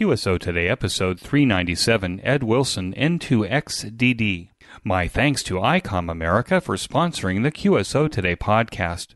QSO Today, episode 397, Ed Wilson, N2XDD. My thanks to ICOM America for sponsoring the QSO Today podcast.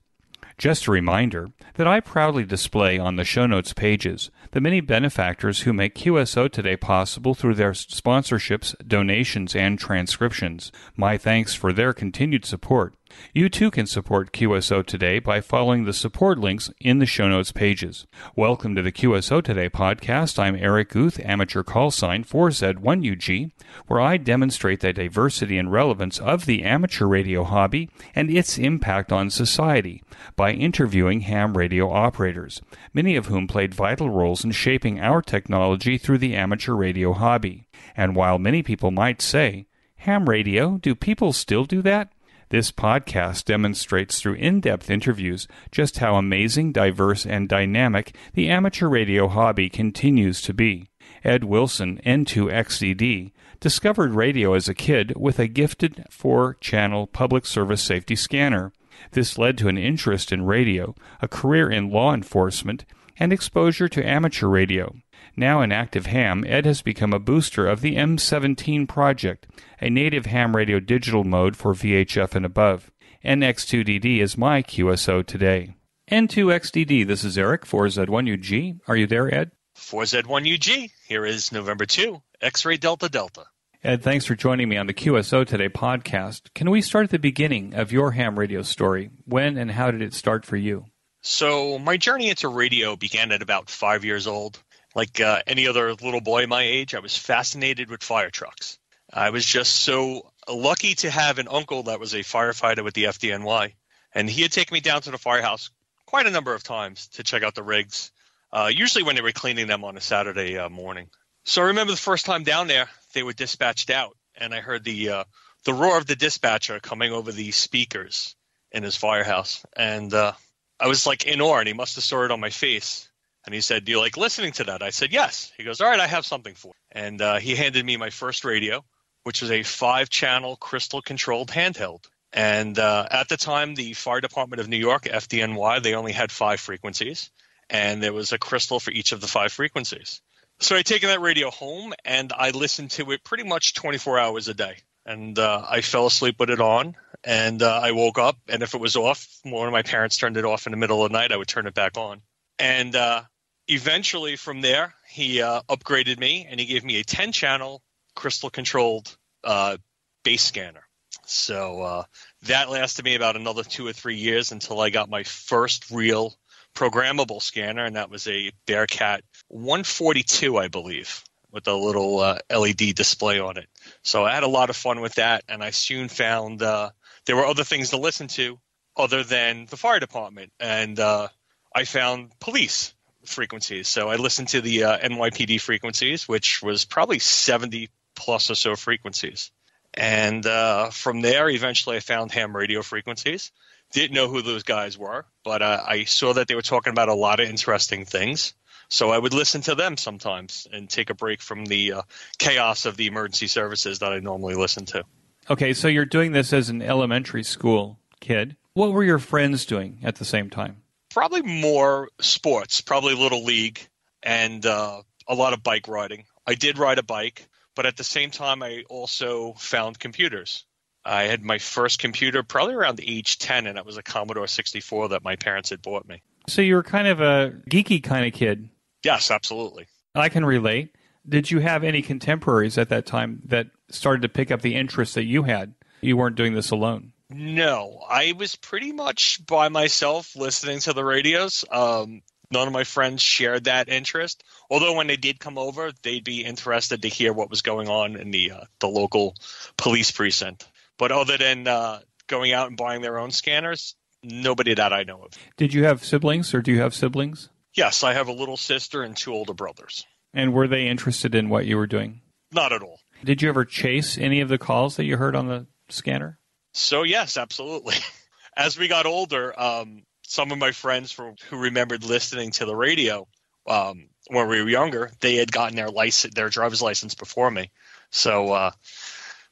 Just a reminder that I proudly display on the show notes pages the many benefactors who make QSO Today possible through their sponsorships, donations, and transcriptions. My thanks for their continued support. You too can support QSO Today by following the support links in the show notes pages. Welcome to the QSO Today podcast. I'm Eric Guth, amateur call sign 4Z1UG, where I demonstrate the diversity and relevance of the amateur radio hobby and its impact on society by interviewing ham radio operators, many of whom played vital roles in shaping our technology through the amateur radio hobby. And while many people might say, ham radio, do people still do that? This podcast demonstrates through in depth interviews just how amazing, diverse, and dynamic the amateur radio hobby continues to be. Ed Wilson, N2XDD, discovered radio as a kid with a gifted four channel public service safety scanner. This led to an interest in radio, a career in law enforcement, and exposure to amateur radio. Now an active ham, Ed has become a booster of the M17 project, a native ham radio digital mode for VHF and above. NX2DD is my QSO today. N2XDD, this is Eric, 4Z1UG. Are you there, Ed? 4Z1UG. Here is November 2, X ray Delta Delta. Ed, thanks for joining me on the QSO Today podcast. Can we start at the beginning of your ham radio story? When and how did it start for you? So, my journey into radio began at about five years old. Like uh, any other little boy my age, I was fascinated with fire trucks. I was just so lucky to have an uncle that was a firefighter with the FDNY, and he had taken me down to the firehouse quite a number of times to check out the rigs, uh, usually when they were cleaning them on a Saturday uh, morning. So I remember the first time down there, they were dispatched out, and I heard the uh, the roar of the dispatcher coming over the speakers in his firehouse, and uh, I was like in awe, and he must have saw it on my face. And he said, Do you like listening to that? I said, Yes. He goes, All right, I have something for you. And uh, he handed me my first radio, which was a five channel crystal controlled handheld. And uh, at the time, the Fire Department of New York, FDNY, they only had five frequencies, and there was a crystal for each of the five frequencies. So I taken that radio home and I listened to it pretty much 24 hours a day. And uh, I fell asleep with it on, and uh, I woke up, and if it was off, one of my parents turned it off in the middle of the night, I would turn it back on. And uh, eventually from there he uh, upgraded me and he gave me a 10 channel crystal controlled uh, base scanner. So uh, that lasted me about another two or three years until i got my first real programmable scanner and that was a bearcat 142 i believe with a little uh, led display on it. So i had a lot of fun with that and i soon found uh, there were other things to listen to other than the fire department. And uh, i found police frequencies. So I listened to the uh, NYPD frequencies, which was probably 70 plus or so frequencies. And uh, from there, eventually I found ham radio frequencies. Didn't know who those guys were, but uh, I saw that they were talking about a lot of interesting things. So I would listen to them sometimes and take a break from the uh, chaos of the emergency services that I normally listen to. Okay, so you're doing this as an elementary school kid. What were your friends doing at the same time? Probably more sports, probably little league, and uh, a lot of bike riding. I did ride a bike, but at the same time, I also found computers. I had my first computer probably around age 10, and it was a Commodore 64 that my parents had bought me. So you were kind of a geeky kind of kid. Yes, absolutely. I can relate. Did you have any contemporaries at that time that started to pick up the interest that you had? You weren't doing this alone. No, I was pretty much by myself listening to the radios. Um, none of my friends shared that interest. Although when they did come over, they'd be interested to hear what was going on in the uh, the local police precinct. But other than uh, going out and buying their own scanners, nobody that I know of. Did you have siblings, or do you have siblings? Yes, I have a little sister and two older brothers. And were they interested in what you were doing? Not at all. Did you ever chase any of the calls that you heard on the scanner? So yes, absolutely. As we got older, um, some of my friends from, who remembered listening to the radio um, when we were younger, they had gotten their license, their driver's license before me. So uh,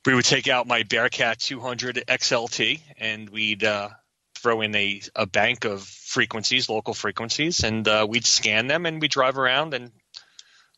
we would take out my Bearcat 200 XLT and we'd uh, throw in a, a bank of frequencies, local frequencies, and uh, we'd scan them and we'd drive around and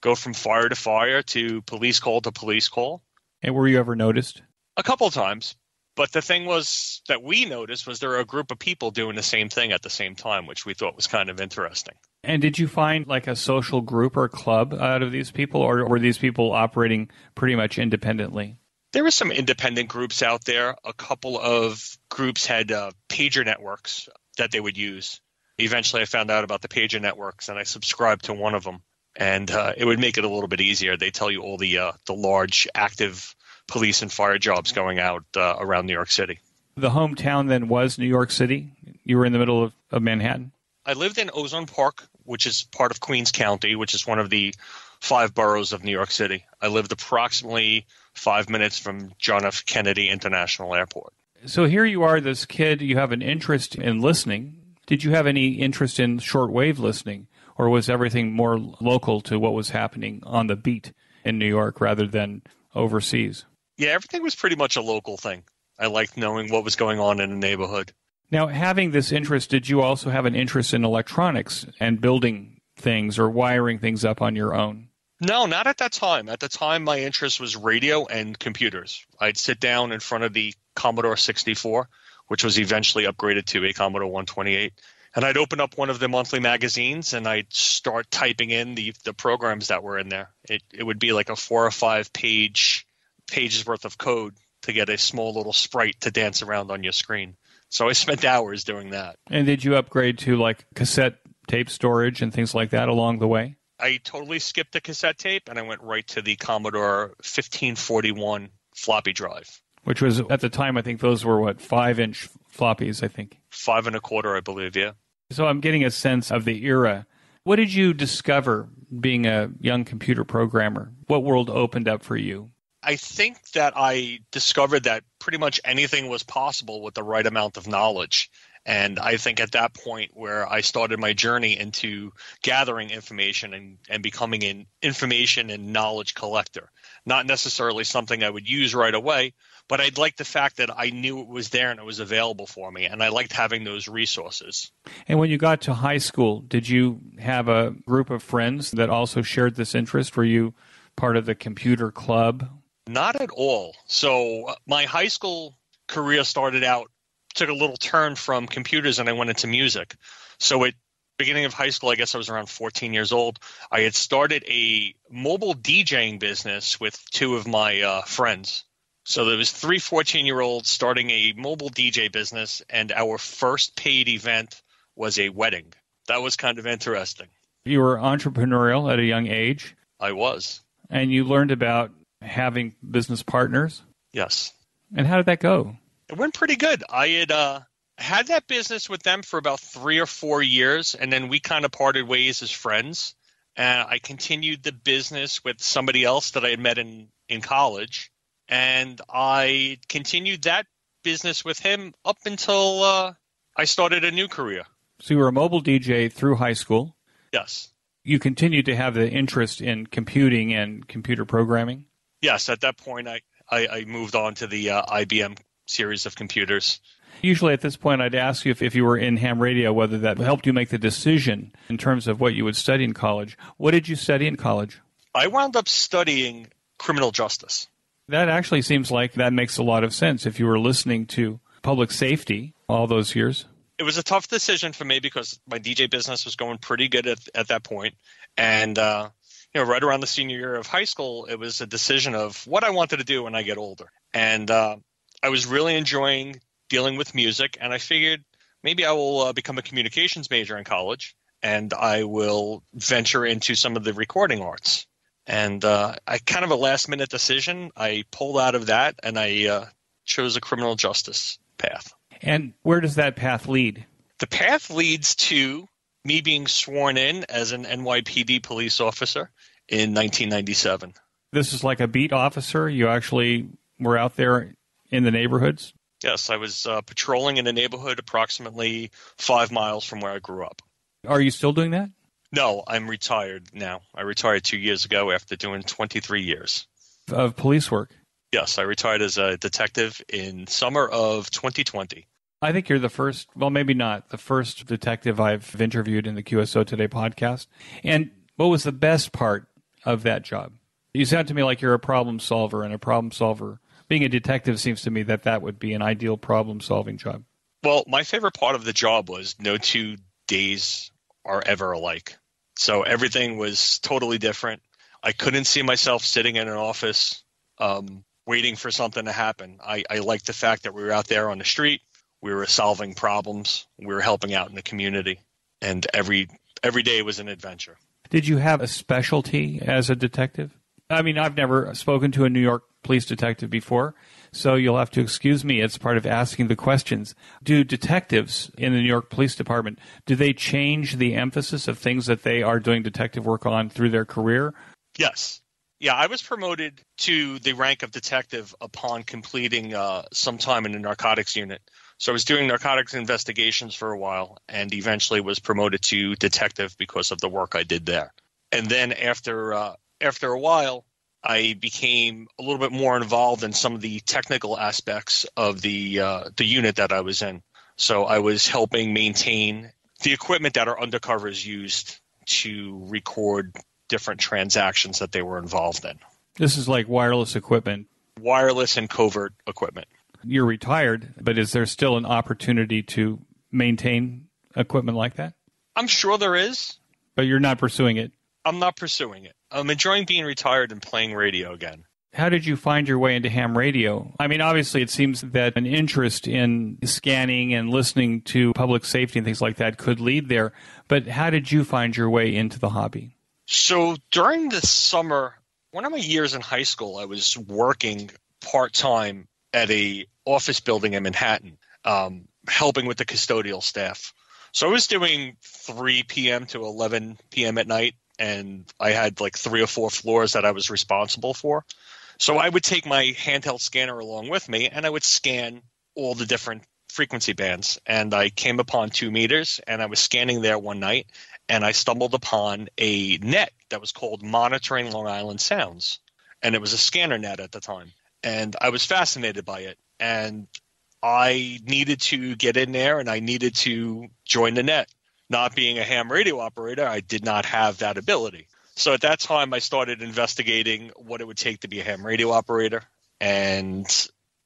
go from fire to fire to police call to police call. And were you ever noticed? A couple times. But the thing was that we noticed was there were a group of people doing the same thing at the same time, which we thought was kind of interesting. And did you find like a social group or club out of these people, or were these people operating pretty much independently? There were some independent groups out there. A couple of groups had uh, pager networks that they would use. Eventually, I found out about the pager networks, and I subscribed to one of them. And uh, it would make it a little bit easier. They tell you all the uh, the large active police and fire jobs going out uh, around New York City. The hometown then was New York City. You were in the middle of, of Manhattan. I lived in Ozone Park, which is part of Queens County, which is one of the five boroughs of New York City. I lived approximately five minutes from John F. Kennedy International Airport. So here you are, this kid, you have an interest in listening. Did you have any interest in shortwave listening, or was everything more local to what was happening on the beat in New York rather than overseas? Yeah, everything was pretty much a local thing. I liked knowing what was going on in the neighborhood. Now, having this interest, did you also have an interest in electronics and building things or wiring things up on your own? No, not at that time. At the time, my interest was radio and computers. I'd sit down in front of the Commodore 64, which was eventually upgraded to a Commodore 128, and I'd open up one of the monthly magazines and I'd start typing in the, the programs that were in there. It, it would be like a four or five page pages worth of code to get a small little sprite to dance around on your screen. So I spent hours doing that. And did you upgrade to like cassette tape storage and things like that along the way? I totally skipped the cassette tape and I went right to the Commodore 1541 floppy drive. Which was at the time, I think those were what, five inch floppies, I think. Five and a quarter, I believe, yeah. So I'm getting a sense of the era. What did you discover being a young computer programmer? What world opened up for you? I think that I discovered that pretty much anything was possible with the right amount of knowledge. And I think at that point where I started my journey into gathering information and, and becoming an information and knowledge collector. Not necessarily something I would use right away, but I liked the fact that I knew it was there and it was available for me. And I liked having those resources. And when you got to high school, did you have a group of friends that also shared this interest? Were you part of the computer club? Not at all. So uh, my high school career started out took a little turn from computers and I went into music. So at beginning of high school, I guess I was around 14 years old. I had started a mobile DJing business with two of my uh, friends. So there was three 14 year olds starting a mobile DJ business, and our first paid event was a wedding. That was kind of interesting. You were entrepreneurial at a young age. I was. And you learned about having business partners? Yes. And how did that go? It went pretty good. I had uh, had that business with them for about three or four years, and then we kind of parted ways as friends. And I continued the business with somebody else that I had met in, in college. And I continued that business with him up until uh, I started a new career. So you were a mobile DJ through high school? Yes. You continued to have the interest in computing and computer programming? Yes. At that point, I, I, I moved on to the uh, IBM series of computers. Usually at this point, I'd ask you if, if you were in ham radio, whether that helped you make the decision in terms of what you would study in college. What did you study in college? I wound up studying criminal justice. That actually seems like that makes a lot of sense if you were listening to public safety all those years. It was a tough decision for me because my DJ business was going pretty good at, at that point. And, uh, you know, right around the senior year of high school, it was a decision of what I wanted to do when I get older. And uh, I was really enjoying dealing with music, and I figured maybe I will uh, become a communications major in college, and I will venture into some of the recording arts. And uh, I kind of a last minute decision. I pulled out of that, and I uh, chose a criminal justice path. And where does that path lead? The path leads to me being sworn in as an NYPD police officer in 1997. This is like a beat officer. You actually were out there in the neighborhoods? Yes, I was uh, patrolling in a neighborhood approximately five miles from where I grew up. Are you still doing that? No, I'm retired now. I retired two years ago after doing 23 years of police work. Yes, I retired as a detective in summer of 2020. I think you're the first, well, maybe not, the first detective I've interviewed in the QSO Today podcast. And what was the best part of that job? You sound to me like you're a problem solver, and a problem solver. Being a detective seems to me that that would be an ideal problem solving job. Well, my favorite part of the job was no two days are ever alike. So everything was totally different. I couldn't see myself sitting in an office um, waiting for something to happen. I, I liked the fact that we were out there on the street, we were solving problems, we were helping out in the community, and every every day was an adventure. Did you have a specialty as a detective? I mean, I've never spoken to a New York police detective before, so you'll have to excuse me. It's part of asking the questions. Do detectives in the New York Police Department do they change the emphasis of things that they are doing detective work on through their career? Yes. Yeah, I was promoted to the rank of detective upon completing uh, some time in the narcotics unit. So I was doing narcotics investigations for a while and eventually was promoted to detective because of the work I did there. And then after uh, after a while, I became a little bit more involved in some of the technical aspects of the uh, the unit that I was in. So I was helping maintain the equipment that our undercovers used to record different transactions that they were involved in. This is like wireless equipment. Wireless and covert equipment. You're retired, but is there still an opportunity to maintain equipment like that? I'm sure there is. But you're not pursuing it. I'm not pursuing it. I'm enjoying being retired and playing radio again. How did you find your way into ham radio? I mean, obviously, it seems that an interest in scanning and listening to public safety and things like that could lead there. But how did you find your way into the hobby? So during the summer, one of my years in high school, I was working part time at a office building in Manhattan, um, helping with the custodial staff. So I was doing 3 p.m. to 11 p.m. at night, and I had like three or four floors that I was responsible for. So I would take my handheld scanner along with me, and I would scan all the different frequency bands. And I came upon two meters, and I was scanning there one night, and I stumbled upon a net that was called Monitoring Long Island Sounds. And it was a scanner net at the time. And I was fascinated by it. And I needed to get in there and I needed to join the net. Not being a ham radio operator, I did not have that ability. So at that time, I started investigating what it would take to be a ham radio operator. And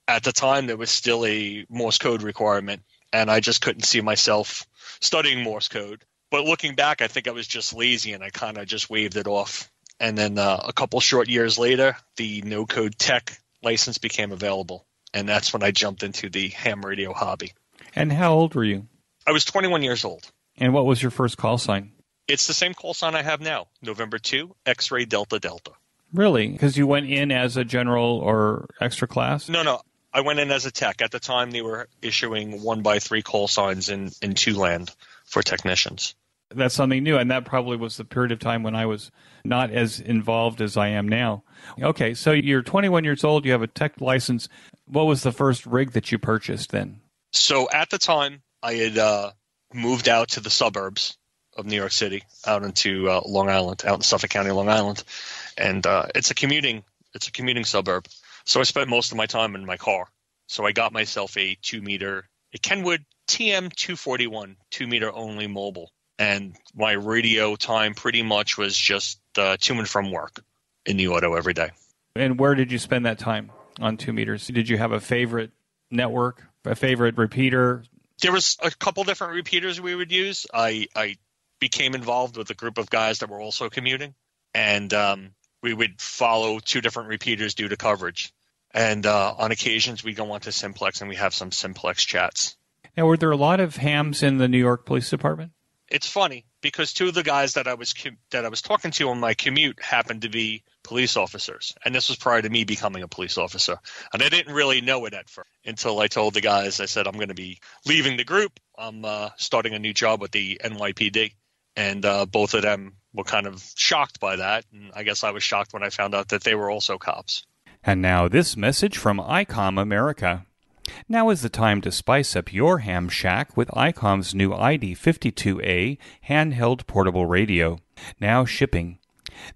at the time, there was still a Morse code requirement. And I just couldn't see myself studying Morse code. But looking back, I think I was just lazy and I kind of just waved it off. And then uh, a couple short years later, the no code tech license became available. And that's when I jumped into the ham radio hobby. And how old were you? I was 21 years old. And what was your first call sign? It's the same call sign I have now November 2, X ray Delta Delta. Really? Because you went in as a general or extra class? No, no. I went in as a tech. At the time, they were issuing one by three call signs in, in two land for technicians. That's something new, and that probably was the period of time when I was not as involved as I am now. Okay, so you're 21 years old, you have a tech license. What was the first rig that you purchased then? So at the time, I had uh, moved out to the suburbs of New York City, out into uh, Long Island, out in Suffolk County, Long Island, and uh, it's a commuting it's a commuting suburb. So I spent most of my time in my car. So I got myself a two meter, a Kenwood TM 241, two meter only mobile and my radio time pretty much was just uh, to and from work in the auto every day. And where did you spend that time on two meters? Did you have a favorite network, a favorite repeater? There was a couple different repeaters we would use. I, I became involved with a group of guys that were also commuting, and um, we would follow two different repeaters due to coverage. And uh, on occasions, we go on to Simplex and we have some Simplex chats. Now, were there a lot of hams in the New York Police Department? It's funny because two of the guys that I was that I was talking to on my commute happened to be police officers, and this was prior to me becoming a police officer. And I didn't really know it at first until I told the guys I said I'm going to be leaving the group. I'm uh, starting a new job with the NYPD, and uh, both of them were kind of shocked by that. And I guess I was shocked when I found out that they were also cops. And now this message from ICOM America. Now is the time to spice up your ham shack with ICOM's new ID52A handheld portable radio. Now shipping.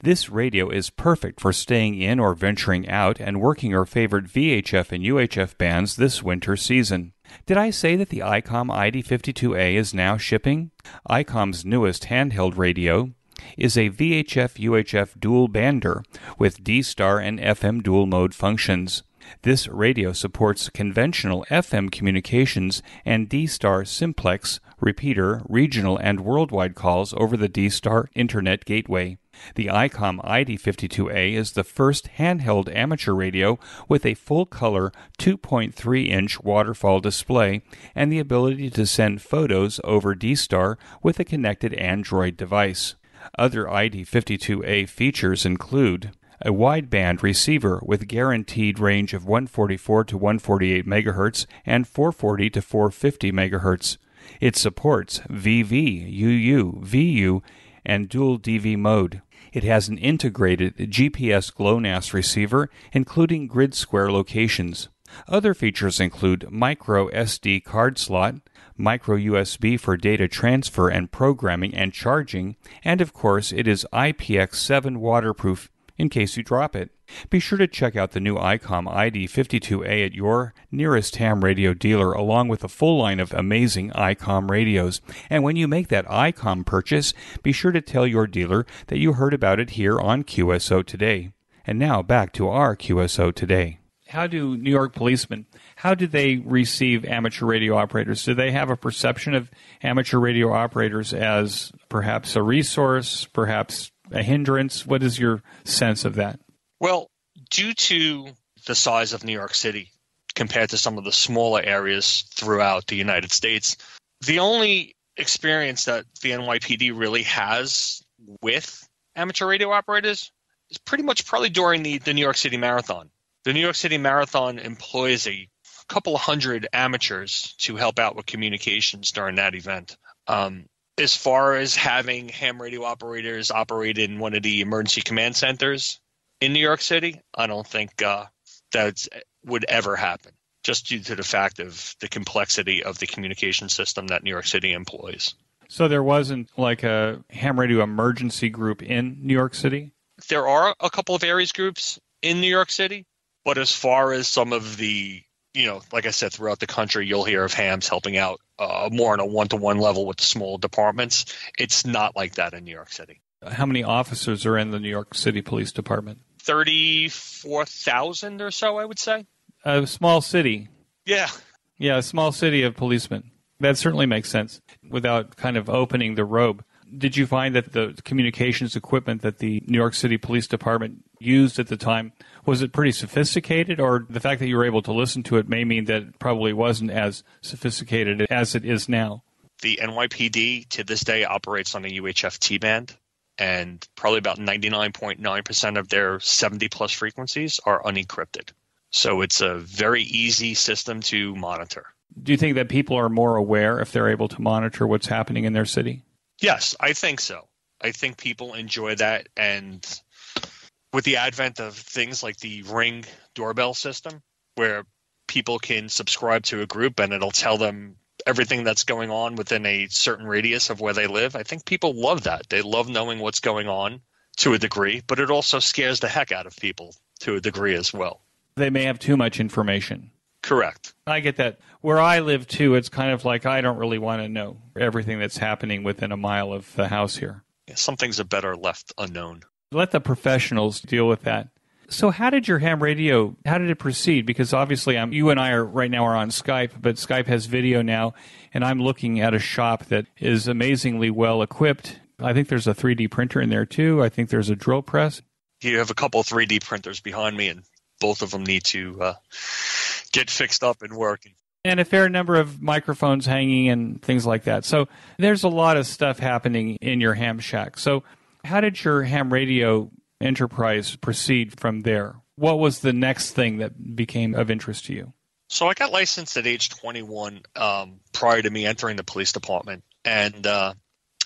This radio is perfect for staying in or venturing out and working your favorite VHF and UHF bands this winter season. Did I say that the ICOM ID52A is now shipping? ICOM's newest handheld radio is a VHF UHF dual bander with D star and FM dual mode functions. This radio supports conventional FM communications and D star simplex, repeater, regional, and worldwide calls over the D star Internet Gateway. The ICOM ID52A is the first handheld amateur radio with a full color 2.3 inch waterfall display and the ability to send photos over D Star with a connected Android device. Other ID52A features include a wideband receiver with guaranteed range of 144 to 148 MHz and 440 to 450 MHz. It supports VV, UU, VU, and dual DV mode. It has an integrated GPS GLONASS receiver, including grid square locations. Other features include micro SD card slot, micro USB for data transfer and programming and charging, and of course, it is IPX7 waterproof in case you drop it. Be sure to check out the new ICOM ID52A at your nearest ham radio dealer, along with a full line of amazing ICOM radios. And when you make that ICOM purchase, be sure to tell your dealer that you heard about it here on QSO Today. And now back to our QSO Today. How do New York policemen, how do they receive amateur radio operators? Do they have a perception of amateur radio operators as perhaps a resource, perhaps a hindrance? What is your sense of that? Well, due to the size of New York City compared to some of the smaller areas throughout the United States, the only experience that the NYPD really has with amateur radio operators is pretty much probably during the, the New York City Marathon. The New York City Marathon employs a couple hundred amateurs to help out with communications during that event. Um, as far as having ham radio operators operate in one of the emergency command centers in New York City, I don't think uh, that would ever happen, just due to the fact of the complexity of the communication system that New York City employs. So there wasn't like a ham radio emergency group in New York City? There are a couple of ARES groups in New York City, but as far as some of the you know, like I said, throughout the country, you'll hear of hams helping out uh, more on a one to one level with the small departments. It's not like that in New York City. How many officers are in the New York City Police Department? 34,000 or so, I would say. A small city. Yeah. Yeah, a small city of policemen. That certainly makes sense without kind of opening the robe. Did you find that the communications equipment that the New York City Police Department used at the time was it pretty sophisticated, or the fact that you were able to listen to it may mean that it probably wasn't as sophisticated as it is now? The NYPD to this day operates on a UHF T band, and probably about 99.9% of their 70 plus frequencies are unencrypted. So it's a very easy system to monitor. Do you think that people are more aware if they're able to monitor what's happening in their city? Yes, I think so. I think people enjoy that. And with the advent of things like the Ring doorbell system, where people can subscribe to a group and it'll tell them everything that's going on within a certain radius of where they live, I think people love that. They love knowing what's going on to a degree, but it also scares the heck out of people to a degree as well. They may have too much information. Correct. I get that. Where I live too, it's kind of like I don't really want to know everything that's happening within a mile of the house here. Yeah, some things are better left unknown. Let the professionals deal with that. So how did your ham radio how did it proceed because obviously I'm you and I are right now are on Skype but Skype has video now and I'm looking at a shop that is amazingly well equipped. I think there's a 3D printer in there too. I think there's a drill press. You have a couple 3D printers behind me and both of them need to uh, get fixed up and working. And a fair number of microphones hanging and things like that. So there's a lot of stuff happening in your ham shack. So how did your ham radio enterprise proceed from there? What was the next thing that became of interest to you? So I got licensed at age 21 um, prior to me entering the police department, and uh,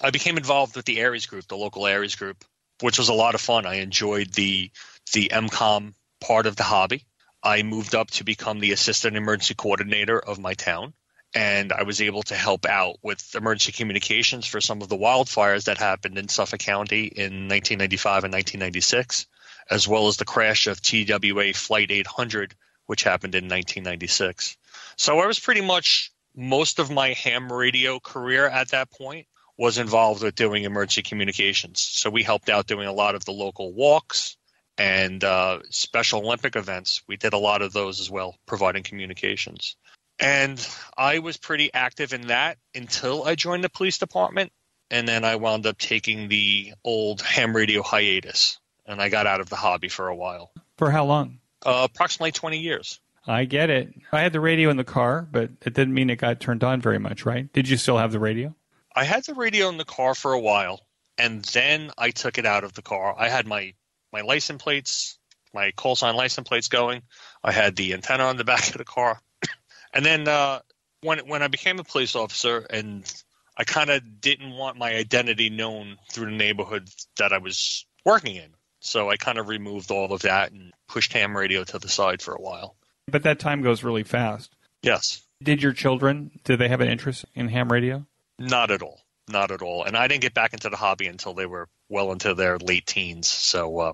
I became involved with the ARES group, the local ARES group, which was a lot of fun. I enjoyed the the EMCOM part of the hobby. I moved up to become the assistant emergency coordinator of my town. And I was able to help out with emergency communications for some of the wildfires that happened in Suffolk County in 1995 and 1996, as well as the crash of TWA Flight 800, which happened in 1996. So I was pretty much most of my ham radio career at that point was involved with doing emergency communications. So we helped out doing a lot of the local walks and uh, Special Olympic events. We did a lot of those as well, providing communications. And I was pretty active in that until I joined the police department. And then I wound up taking the old ham radio hiatus. And I got out of the hobby for a while. For how long? Uh, approximately 20 years. I get it. I had the radio in the car, but it didn't mean it got turned on very much, right? Did you still have the radio? I had the radio in the car for a while, and then I took it out of the car. I had my my license plates, my call sign license plates going. I had the antenna on the back of the car, and then uh, when when I became a police officer, and I kind of didn't want my identity known through the neighborhood that I was working in, so I kind of removed all of that and pushed ham radio to the side for a while. But that time goes really fast. Yes. Did your children, did they have an interest in ham radio? Not at all. Not at all. And I didn't get back into the hobby until they were well into their late teens. So uh,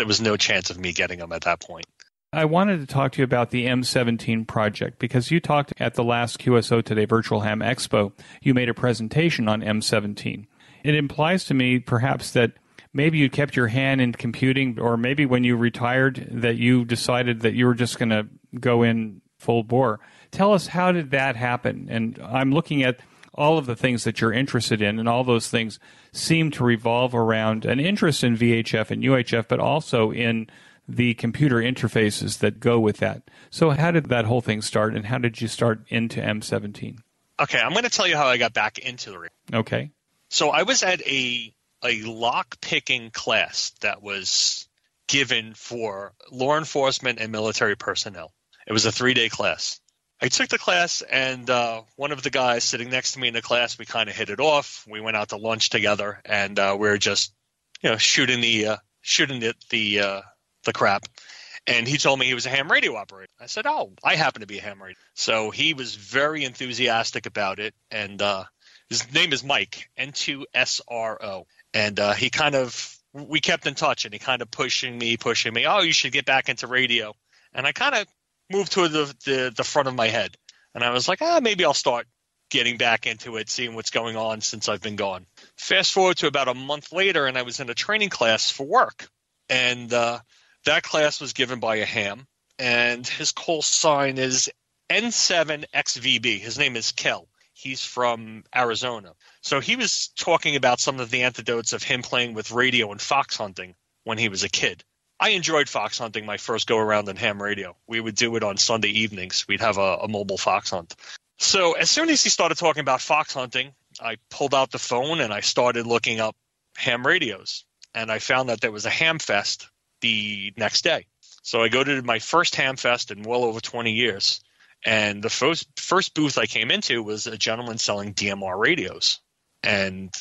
there was no chance of me getting them at that point. I wanted to talk to you about the M17 project because you talked at the last QSO Today Virtual Ham Expo. You made a presentation on M17. It implies to me perhaps that maybe you kept your hand in computing, or maybe when you retired that you decided that you were just going to go in full bore. Tell us how did that happen? And I'm looking at all of the things that you're interested in, and all those things seem to revolve around an interest in VHF and UHF, but also in the computer interfaces that go with that. So, how did that whole thing start, and how did you start into M17? Okay, I'm going to tell you how I got back into the. Okay. So I was at a a lock picking class that was given for law enforcement and military personnel. It was a three day class. I took the class, and uh, one of the guys sitting next to me in the class, we kind of hit it off. We went out to lunch together, and uh, we were just, you know, shooting the uh, shooting the the, uh, the crap. And he told me he was a ham radio operator. I said, "Oh, I happen to be a ham radio." So he was very enthusiastic about it, and uh, his name is Mike N2SRO, and uh, he kind of we kept in touch, and he kind of pushing me, pushing me. Oh, you should get back into radio, and I kind of moved to the, the the front of my head, and I was like, ah, maybe I'll start getting back into it, seeing what's going on since I've been gone. Fast forward to about a month later, and I was in a training class for work, and uh, that class was given by a ham, and his call sign is N7XVB. His name is Kel. He's from Arizona. So he was talking about some of the antidotes of him playing with radio and fox hunting when he was a kid. I enjoyed fox hunting my first go around in ham radio. We would do it on Sunday evenings. We'd have a, a mobile fox hunt. So as soon as he started talking about fox hunting, I pulled out the phone and I started looking up ham radios. And I found that there was a ham fest the next day. So I go to my first ham fest in well over 20 years. And the first first booth I came into was a gentleman selling DMR radios. And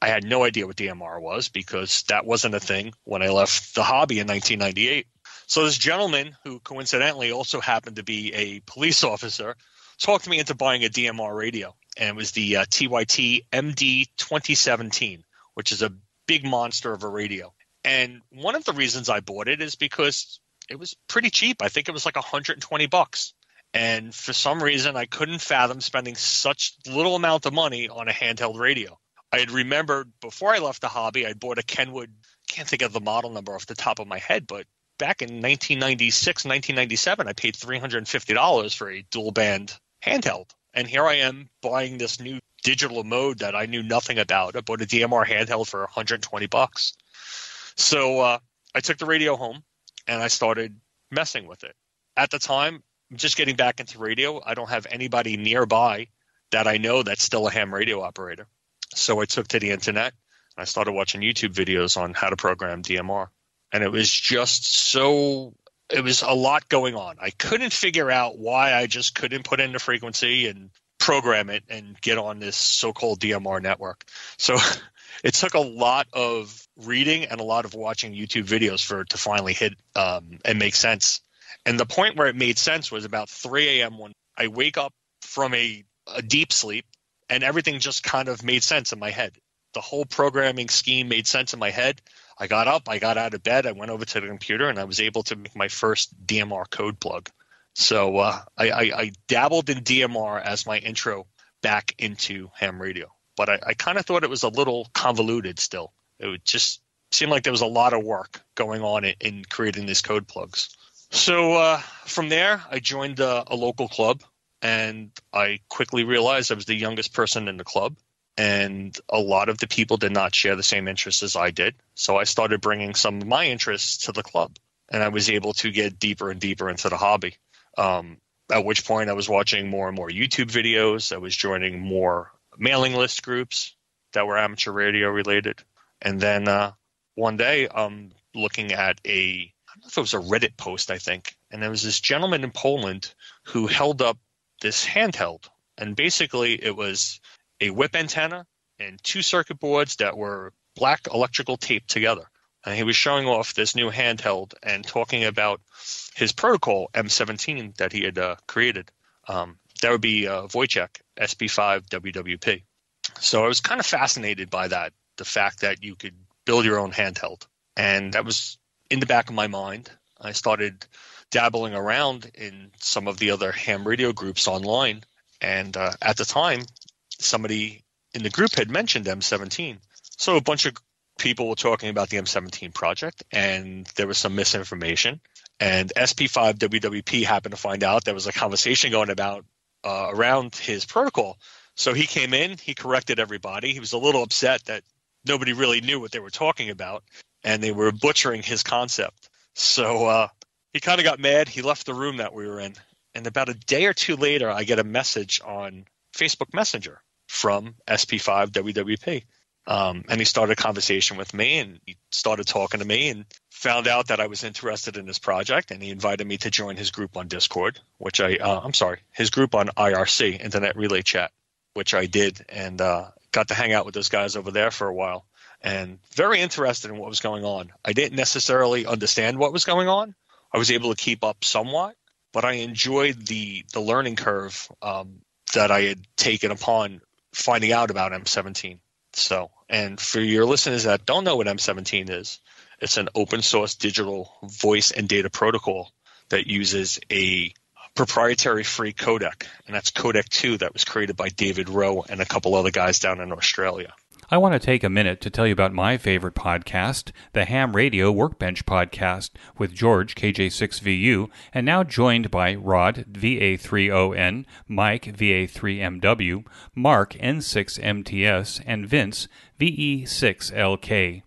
I had no idea what DMR was because that wasn't a thing when I left the hobby in 1998. So this gentleman, who coincidentally also happened to be a police officer, talked me into buying a DMR radio, and it was the uh, TYT MD 2017, which is a big monster of a radio. And one of the reasons I bought it is because it was pretty cheap. I think it was like 120 bucks. And for some reason, I couldn't fathom spending such little amount of money on a handheld radio. I had remembered before I left the hobby, I bought a Kenwood. Can't think of the model number off the top of my head, but back in 1996, 1997, I paid $350 for a dual band handheld. And here I am buying this new digital mode that I knew nothing about. I bought a DMR handheld for 120 bucks. So uh, I took the radio home and I started messing with it. At the time, just getting back into radio. I don't have anybody nearby that I know that's still a ham radio operator. So I took to the internet and I started watching YouTube videos on how to program DMR. And it was just so it was a lot going on. I couldn't figure out why I just couldn't put in the frequency and program it and get on this so-called DMR network. So it took a lot of reading and a lot of watching YouTube videos for to finally hit um, and make sense. And the point where it made sense was about 3 a.m. when I wake up from a, a deep sleep and everything just kind of made sense in my head. The whole programming scheme made sense in my head. I got up, I got out of bed, I went over to the computer, and I was able to make my first DMR code plug. So uh, I, I, I dabbled in DMR as my intro back into ham radio. but I, I kind of thought it was a little convoluted still. It just seem like there was a lot of work going on in, in creating these code plugs. So uh, from there, I joined a, a local club, and I quickly realized I was the youngest person in the club, and a lot of the people did not share the same interests as I did. So I started bringing some of my interests to the club, and I was able to get deeper and deeper into the hobby. Um, at which point, I was watching more and more YouTube videos. I was joining more mailing list groups that were amateur radio related. And then uh, one day, I'm looking at a, I don't know if it was a Reddit post, I think, and there was this gentleman in Poland who held up this handheld. And basically, it was a whip antenna and two circuit boards that were black electrical taped together. And he was showing off this new handheld and talking about his protocol M17 that he had uh, created. Um, that would be uh, Wojciech SP5 WWP. So I was kind of fascinated by that, the fact that you could build your own handheld. And that was in the back of my mind. I started dabbling around in some of the other ham radio groups online. And uh, at the time, somebody in the group had mentioned M17. So a bunch of people were talking about the M17 project, and there was some misinformation. And SP5 WWP happened to find out there was a conversation going about uh, around his protocol. So he came in, he corrected everybody. He was a little upset that nobody really knew what they were talking about, and they were butchering his concept. So uh, he kind of got mad. He left the room that we were in. And about a day or two later, I get a message on Facebook Messenger from SP5 WWP. Um, and he started a conversation with me and he started talking to me and found out that I was interested in his project and he invited me to join his group on Discord, which I, uh, I'm sorry, his group on IRC, Internet Relay Chat, which I did and uh, got to hang out with those guys over there for a while and very interested in what was going on. I didn't necessarily understand what was going on. I was able to keep up somewhat, but I enjoyed the, the learning curve um, that I had taken upon finding out about M17. So, and for your listeners that don't know what M17 is, it's an open source digital voice and data protocol that uses a proprietary free codec, and that's Codec 2 that was created by David Rowe and a couple other guys down in Australia. I want to take a minute to tell you about my favorite podcast, the Ham Radio Workbench Podcast, with George, KJ6VU, and now joined by Rod, VA3ON, Mike, VA3MW, Mark, N6MTS, and Vince, VE6LK.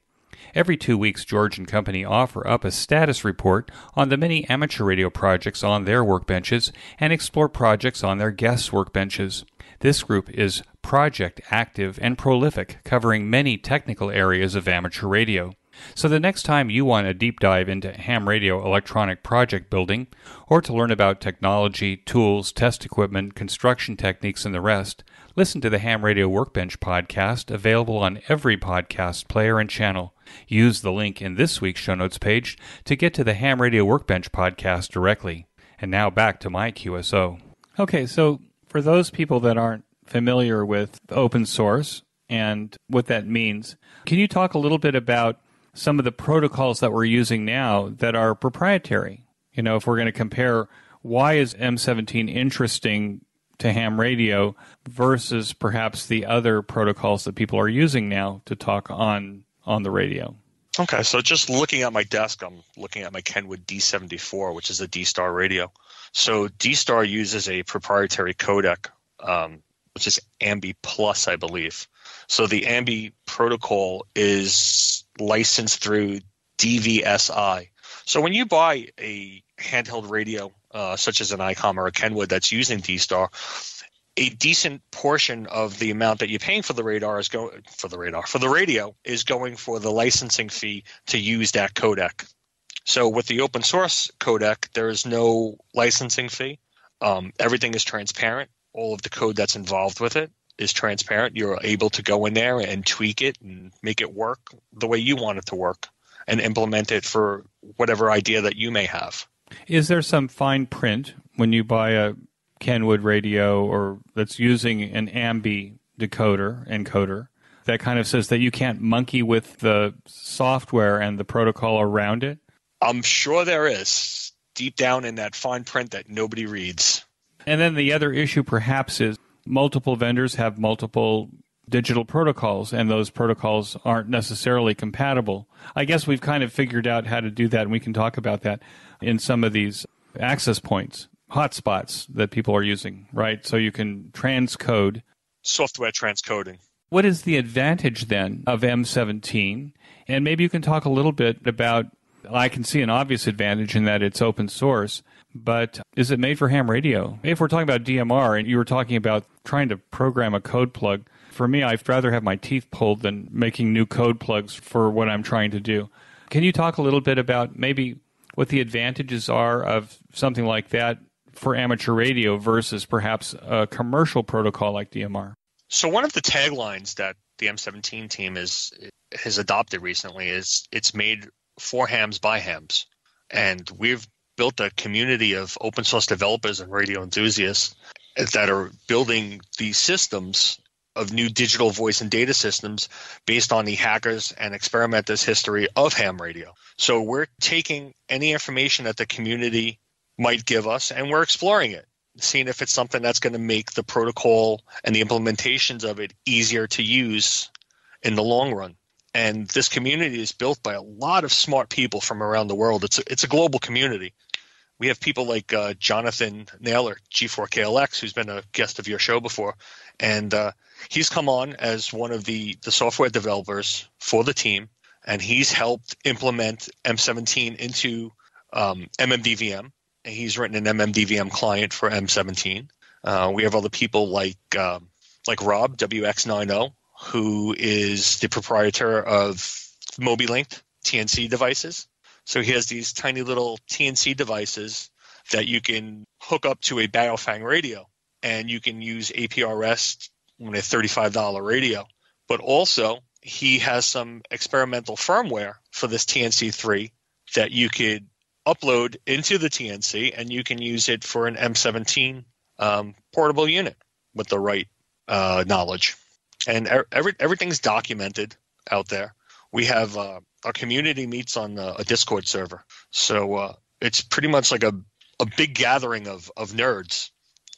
Every two weeks, George and Company offer up a status report on the many amateur radio projects on their workbenches and explore projects on their guests' workbenches. This group is project active and prolific, covering many technical areas of amateur radio. So the next time you want a deep dive into ham radio electronic project building, or to learn about technology, tools, test equipment, construction techniques, and the rest, listen to the Ham Radio Workbench podcast, available on every podcast player and channel. Use the link in this week's show notes page to get to the Ham Radio Workbench podcast directly. And now back to my QSO. Okay, so for those people that aren't familiar with open source and what that means, can you talk a little bit about some of the protocols that we're using now that are proprietary? You know, if we're going to compare why is M17 interesting to ham radio versus perhaps the other protocols that people are using now to talk on on the radio. Okay, so just looking at my desk, I'm looking at my Kenwood D74, which is a D-Star radio. So D-Star uses a proprietary codec, um, which is AMBE Plus, I believe. So the AMBE protocol is licensed through DVSI. So when you buy a handheld radio, uh, such as an ICOM or a Kenwood that's using D-Star, a decent portion of the amount that you're paying for the radar is going for the radar for the radio is going for the licensing fee to use that codec. So with the open source codec, there is no licensing fee. Um, everything is transparent. All of the code that's involved with it is transparent. You're able to go in there and tweak it and make it work the way you want it to work and implement it for whatever idea that you may have. Is there some fine print when you buy a Kenwood radio or that's using an AMBE decoder encoder that kind of says that you can't monkey with the software and the protocol around it? I'm sure there is deep down in that fine print that nobody reads. And then the other issue perhaps is multiple vendors have multiple digital protocols, and those protocols aren't necessarily compatible. I guess we've kind of figured out how to do that, and we can talk about that in some of these access points, hotspots that people are using, right? So you can transcode. Software transcoding. What is the advantage then of M17? And maybe you can talk a little bit about. I can see an obvious advantage in that it's open source, but is it made for ham radio? If we're talking about DMR and you were talking about trying to program a code plug, for me, I'd rather have my teeth pulled than making new code plugs for what I'm trying to do. Can you talk a little bit about maybe what the advantages are of something like that for amateur radio versus perhaps a commercial protocol like DMR? So one of the taglines that the M17 team is has adopted recently is it's made for hams by hams. And we've built a community of open source developers and radio enthusiasts that are building these systems of new digital voice and data systems based on the hackers and experimenters history of ham radio. So we're taking any information that the community might give us and we're exploring it, seeing if it's something that's going to make the protocol and the implementations of it easier to use in the long run. And this community is built by a lot of smart people from around the world. It's a, it's a global community. We have people like uh, Jonathan Naylor, G4KLX, who's been a guest of your show before, and uh, he's come on as one of the the software developers for the team, and he's helped implement M17 into um, MMDVM. And he's written an MMDVM client for M17. Uh, we have other people like um, like Rob WX90, who is the proprietor of Mobilinkd TNC devices. So he has these tiny little TNC devices that you can hook up to a Baofeng radio, and you can use APRS on a $35 radio. But also, he has some experimental firmware for this TNC3 that you could upload into the TNC, and you can use it for an M17 um, portable unit with the right uh, knowledge and every, everything's documented out there. We have uh, our community meets on a Discord server, so uh, it's pretty much like a a big gathering of of nerds,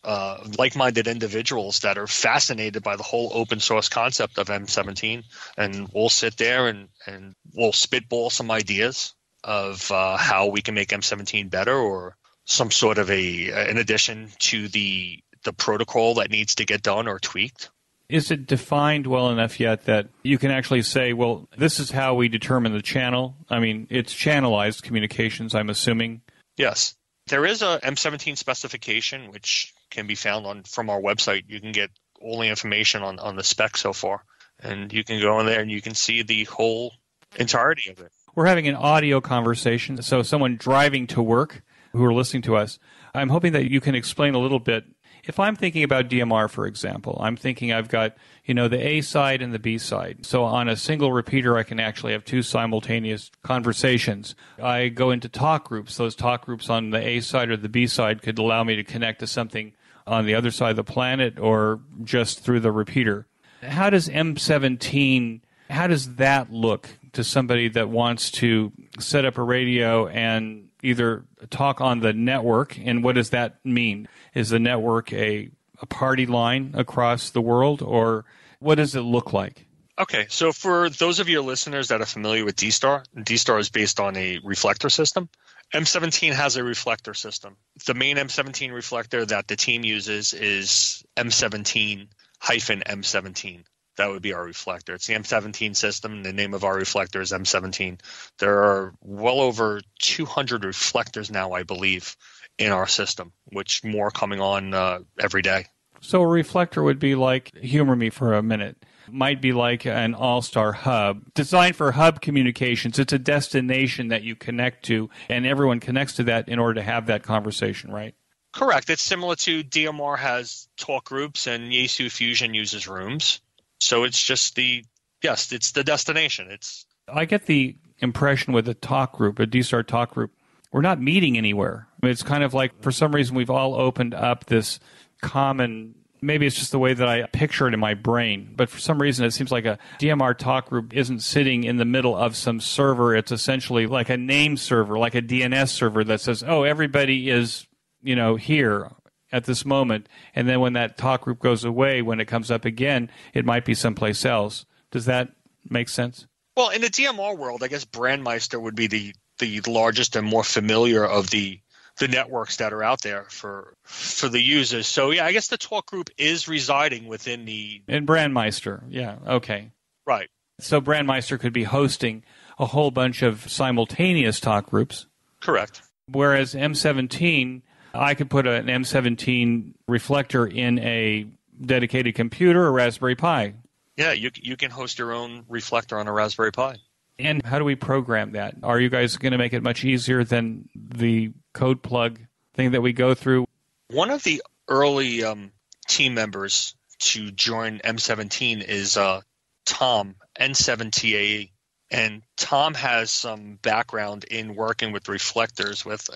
uh, like-minded individuals that are fascinated by the whole open source concept of M17, and we'll sit there and and we'll spitball some ideas of uh, how we can make M17 better or some sort of a in addition to the the protocol that needs to get done or tweaked is it defined well enough yet that you can actually say, well, this is how we determine the channel? I mean, it's channelized communications, I'm assuming. Yes. There is a M17 specification which can be found on from our website. You can get all the information on, on the spec so far. And you can go in there and you can see the whole entirety of it. We're having an audio conversation. So someone driving to work who are listening to us, I'm hoping that you can explain a little bit if I'm thinking about DMR, for example, I'm thinking I've got, you know, the A side and the B side. So on a single repeater, I can actually have two simultaneous conversations. I go into talk groups. Those talk groups on the A side or the B side could allow me to connect to something on the other side of the planet or just through the repeater. How does M17, how does that look to somebody that wants to set up a radio and either talk on the network, and what does that mean? Is the network a, a party line across the world, or what does it look like? Okay, so for those of your listeners that are familiar with D-Star, D-Star is based on a reflector system. M17 has a reflector system. The main M17 reflector that the team uses is M17 hyphen M17 that would be our reflector. It's the M17 system. The name of our reflector is M17. There are well over 200 reflectors now, I believe, in our system, which more coming on uh, every day. So a reflector would be like, humor me for a minute, might be like an Allstar hub designed for hub communications. It's a destination that you connect to, and everyone connects to that in order to have that conversation, right? Correct. It's similar to DMR has talk groups and Yaesu Fusion uses rooms. So it's just the yes, it's the destination. It's I get the impression with a talk group, a D-Star talk group, we're not meeting anywhere. I mean, it's kind of like for some reason we've all opened up this common maybe it's just the way that I picture it in my brain, but for some reason it seems like a DMR talk group isn't sitting in the middle of some server. It's essentially like a name server, like a DNS server that says, "Oh, everybody is, you know, here." At this moment, and then when that talk group goes away, when it comes up again, it might be someplace else. Does that make sense? Well, in the DMR world, I guess Brandmeister would be the the largest and more familiar of the the networks that are out there for for the users. So yeah, I guess the talk group is residing within the in Brandmeister. Yeah, okay. Right. So Brandmeister could be hosting a whole bunch of simultaneous talk groups. Correct. Whereas M17, I could put an M17 reflector in a dedicated computer or Raspberry Pi. Yeah, you you can host your own reflector on a Raspberry Pi. And how do we program that? Are you guys going to make it much easier than the code plug thing that we go through? One of the early um, team members to join M17 is uh, Tom N7TAE, and Tom has some background in working with reflectors with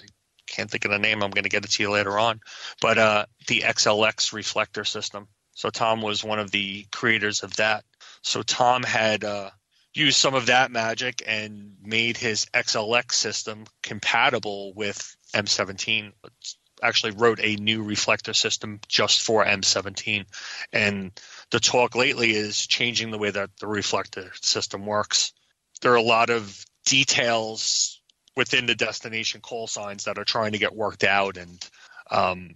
can't think of the name. I'm going to get it to you later on, but uh, the XLX reflector system. So Tom was one of the creators of that. So Tom had uh, used some of that magic and made his XLX system compatible with M17. Actually, wrote a new reflector system just for M17, and the talk lately is changing the way that the reflector system works. There are a lot of details within the destination call signs that are trying to get worked out, and um,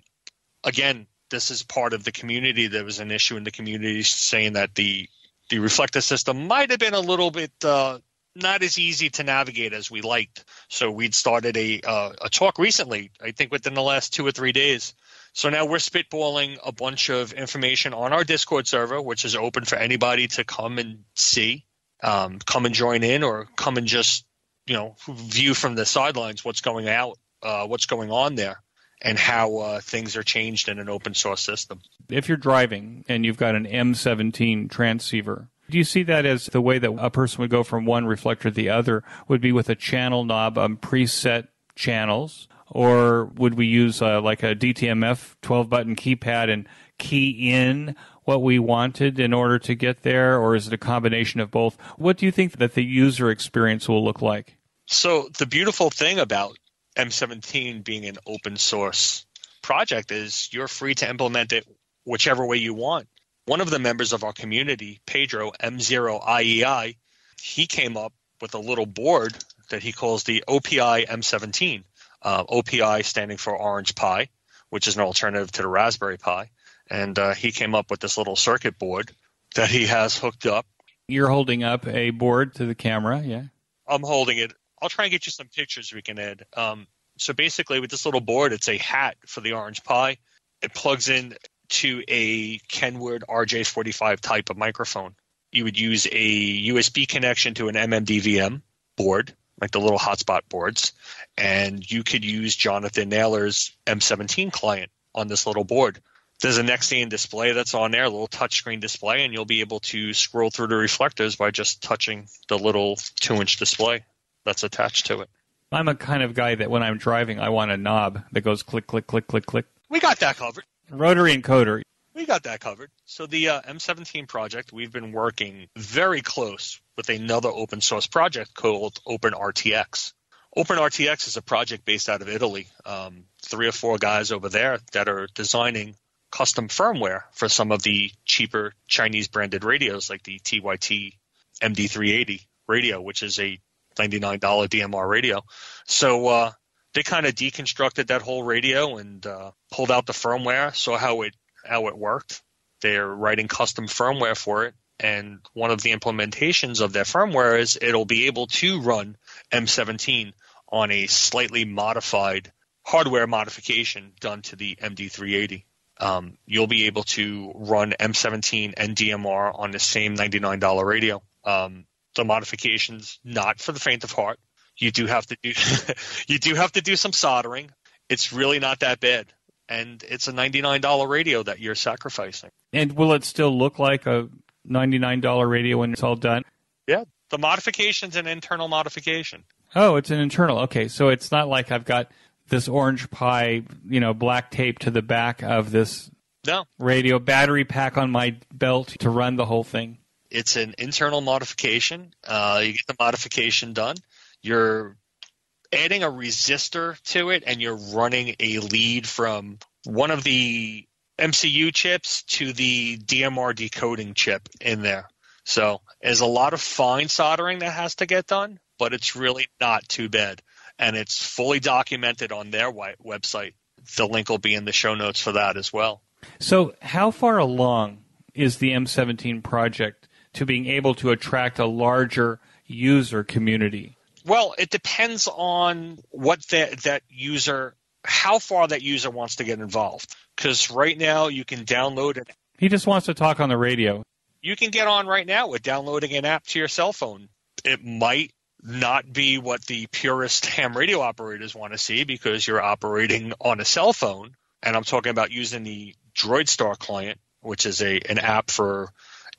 again, this is part of the community. There was an issue in the community saying that the the reflector system might have been a little bit uh, not as easy to navigate as we liked. So we'd started a uh, a talk recently, I think within the last two or three days. So now we're spitballing a bunch of information on our Discord server, which is open for anybody to come and see, um, come and join in, or come and just you know view from the sidelines what's going out, uh, what's going on there and how uh, things are changed in an open source system. If you're driving and you've got an M17 transceiver, do you see that as the way that a person would go from one reflector to the other would be with a channel knob on preset channels? Or would we use uh, like a DTMF 12 button keypad and key in what we wanted in order to get there? Or is it a combination of both? What do you think that the user experience will look like? So, the beautiful thing about M17 being an open source project is you're free to implement it whichever way you want. One of the members of our community, Pedro M0IEI, he came up with a little board that he calls the OPI M17. Uh, OPI standing for Orange Pi, which is an alternative to the Raspberry Pi. And uh, he came up with this little circuit board that he has hooked up. You're holding up a board to the camera, yeah? I'm holding it I'll try and get you some pictures we can add. Um, so basically, with this little board, it's a hat for the Orange Pi. It plugs in to a Kenwood RJ45 type of microphone. You would use a USB connection to an MMDVM board, like the little hotspot boards, and you could use Jonathan Naylor's M17 client on this little board. There's a Nextion display that's on there, a little touchscreen display, and you'll be able to scroll through the reflectors by just touching the little two inch display that's attached to it. I'm a kind of guy that when I'm driving, I want a knob that goes click, click, click, click, click. We got that covered. Rotary encoder. We got that covered. So the uh, M17 project, we've been working very close with another open source project called OpenRTX. OpenRTX is a project based out of Italy. Um, three or four guys over there that are designing custom firmware for some of the cheaper Chinese branded radios like the TYT MD380 radio, which is a $99 DMR radio. So uh, they kind of deconstructed that whole radio and uh, pulled out the firmware, saw how it how it worked. They're writing custom firmware for it, and one of the implementations of that firmware is it'll be able to run M17 on a slightly modified hardware modification done to the MD380. Um, you'll be able to run M17 and DMR on the same $99 radio. Um, the modifications not for the faint of heart. You do have to do you do have to do some soldering. It's really not that bad. And it's a $99 radio that you're sacrificing. And will it still look like a $99 radio when it's all done? Yeah, the modification's an internal modification. Oh, it's an internal. Okay, so it's not like I've got this Orange Pi, you know, black tape to the back of this no. radio battery pack on my belt to run the whole thing. It's an internal modification. Uh, you get the modification done. You're adding a resistor to it, and you're running a lead from one of the MCU chips to the DMR decoding chip in there. So there's a lot of fine soldering that has to get done, but it's really not too bad. And it's fully documented on their website. The link will be in the show notes for that as well. So, how far along is the M17 project to being able to attract a larger user community? Well, it depends on what that that user, how far that user wants to get involved. Because right now you can download it. He just wants to talk on the radio. You can get on right now with downloading an app to your cell phone. It might not be what the purist ham radio operators want to see because you're operating on a cell phone. And I'm talking about using the DroidStar client, which is a an app for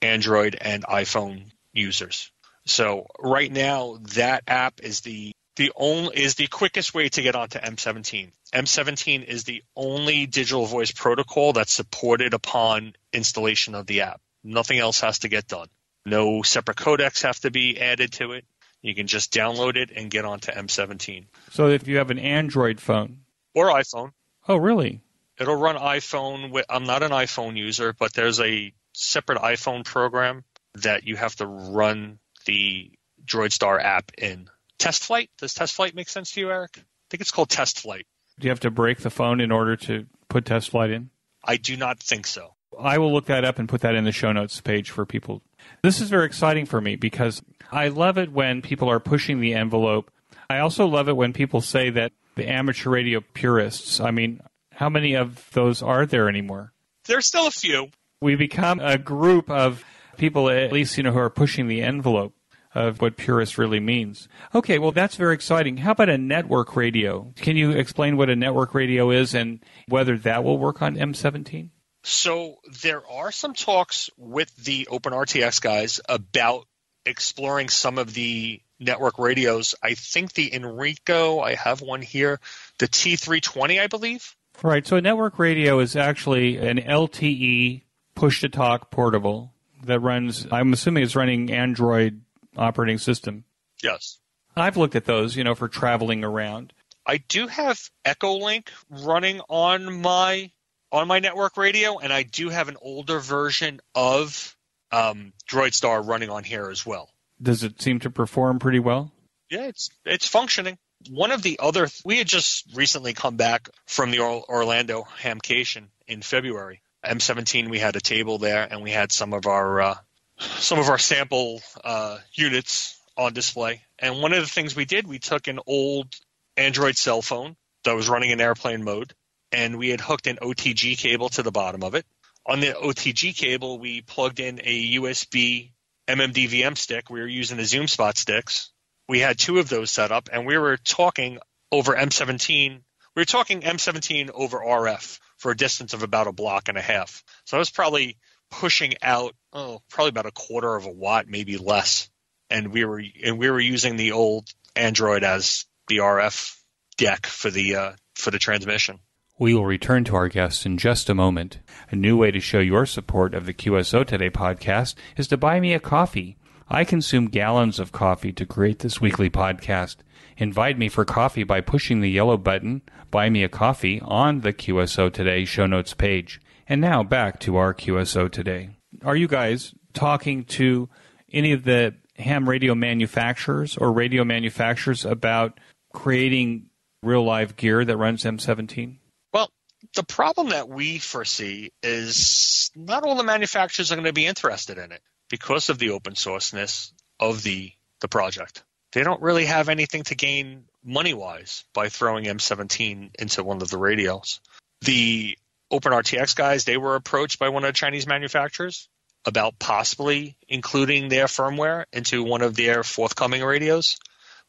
Android and iPhone users. So right now, that app is the the only is the quickest way to get onto M17. M17 is the only digital voice protocol that's supported upon installation of the app. Nothing else has to get done. No separate codecs have to be added to it. You can just download it and get onto M17. So if you have an Android phone or iPhone, oh really? It'll run iPhone. With, I'm not an iPhone user, but there's a separate iPhone program that you have to run the DroidStar app in. Test Flight? Does Test Flight make sense to you, Eric? I think it's called Test Flight. Do you have to break the phone in order to put Test Flight in? I do not think so. I will look that up and put that in the show notes page for people. This is very exciting for me because I love it when people are pushing the envelope. I also love it when people say that the amateur radio purists, I mean, how many of those are there anymore? There's still a few. We become a group of people, at least, you know, who are pushing the envelope of what purist really means. Okay, well, that's very exciting. How about a network radio? Can you explain what a network radio is and whether that will work on M17? So there are some talks with the OpenRTX guys about exploring some of the network radios. I think the Inrico, I have one here, the T320, I believe. Right. So a network radio is actually an LTE push to talk portable that runs, I'm assuming it's running Android operating system. Yes. I've looked at those, you know, for traveling around. I do have Echolink running on my on my network radio, and I do have an older version of um, DroidStar running on here as well. Does it seem to perform pretty well? Yeah, it's it's functioning one of the other we had just recently come back from the Orlando Hamcation in February. M17 we had a table there and we had some of our uh, some of our sample uh, units on display. And one of the things we did, we took an old Android cell phone that was running in airplane mode, and we had hooked an OTG cable to the bottom of it. On the OTG cable, we plugged in a USB MMDVM stick. We were using the ZUMspot sticks, we had two of those set up, and we were talking over M17. We were talking M17 over RF for a distance of about a block and a half. So I was probably pushing out, oh, probably about a quarter of a watt, maybe less. And we were and we were using the old Android as the RF deck for the uh, for the transmission. We will return to our guests in just a moment. A new way to show your support of the QSO Today podcast is to buy me a coffee. I consume gallons of coffee to create this weekly podcast. Invite me for coffee by pushing the yellow button, Buy Me a Coffee, on the QSO Today show notes page. And now back to our QSO Today. Are you guys talking to any of the ham radio manufacturers or radio manufacturers about creating real live gear that runs M17? Well, the problem that we foresee is not all the manufacturers are going to be interested in it because of the open sourceness of the the project. They don't really have anything to gain money wise by throwing M17 into one of the radios. The OpenRTX guys, they were approached by one of the Chinese manufacturers about possibly including their firmware into one of their forthcoming radios,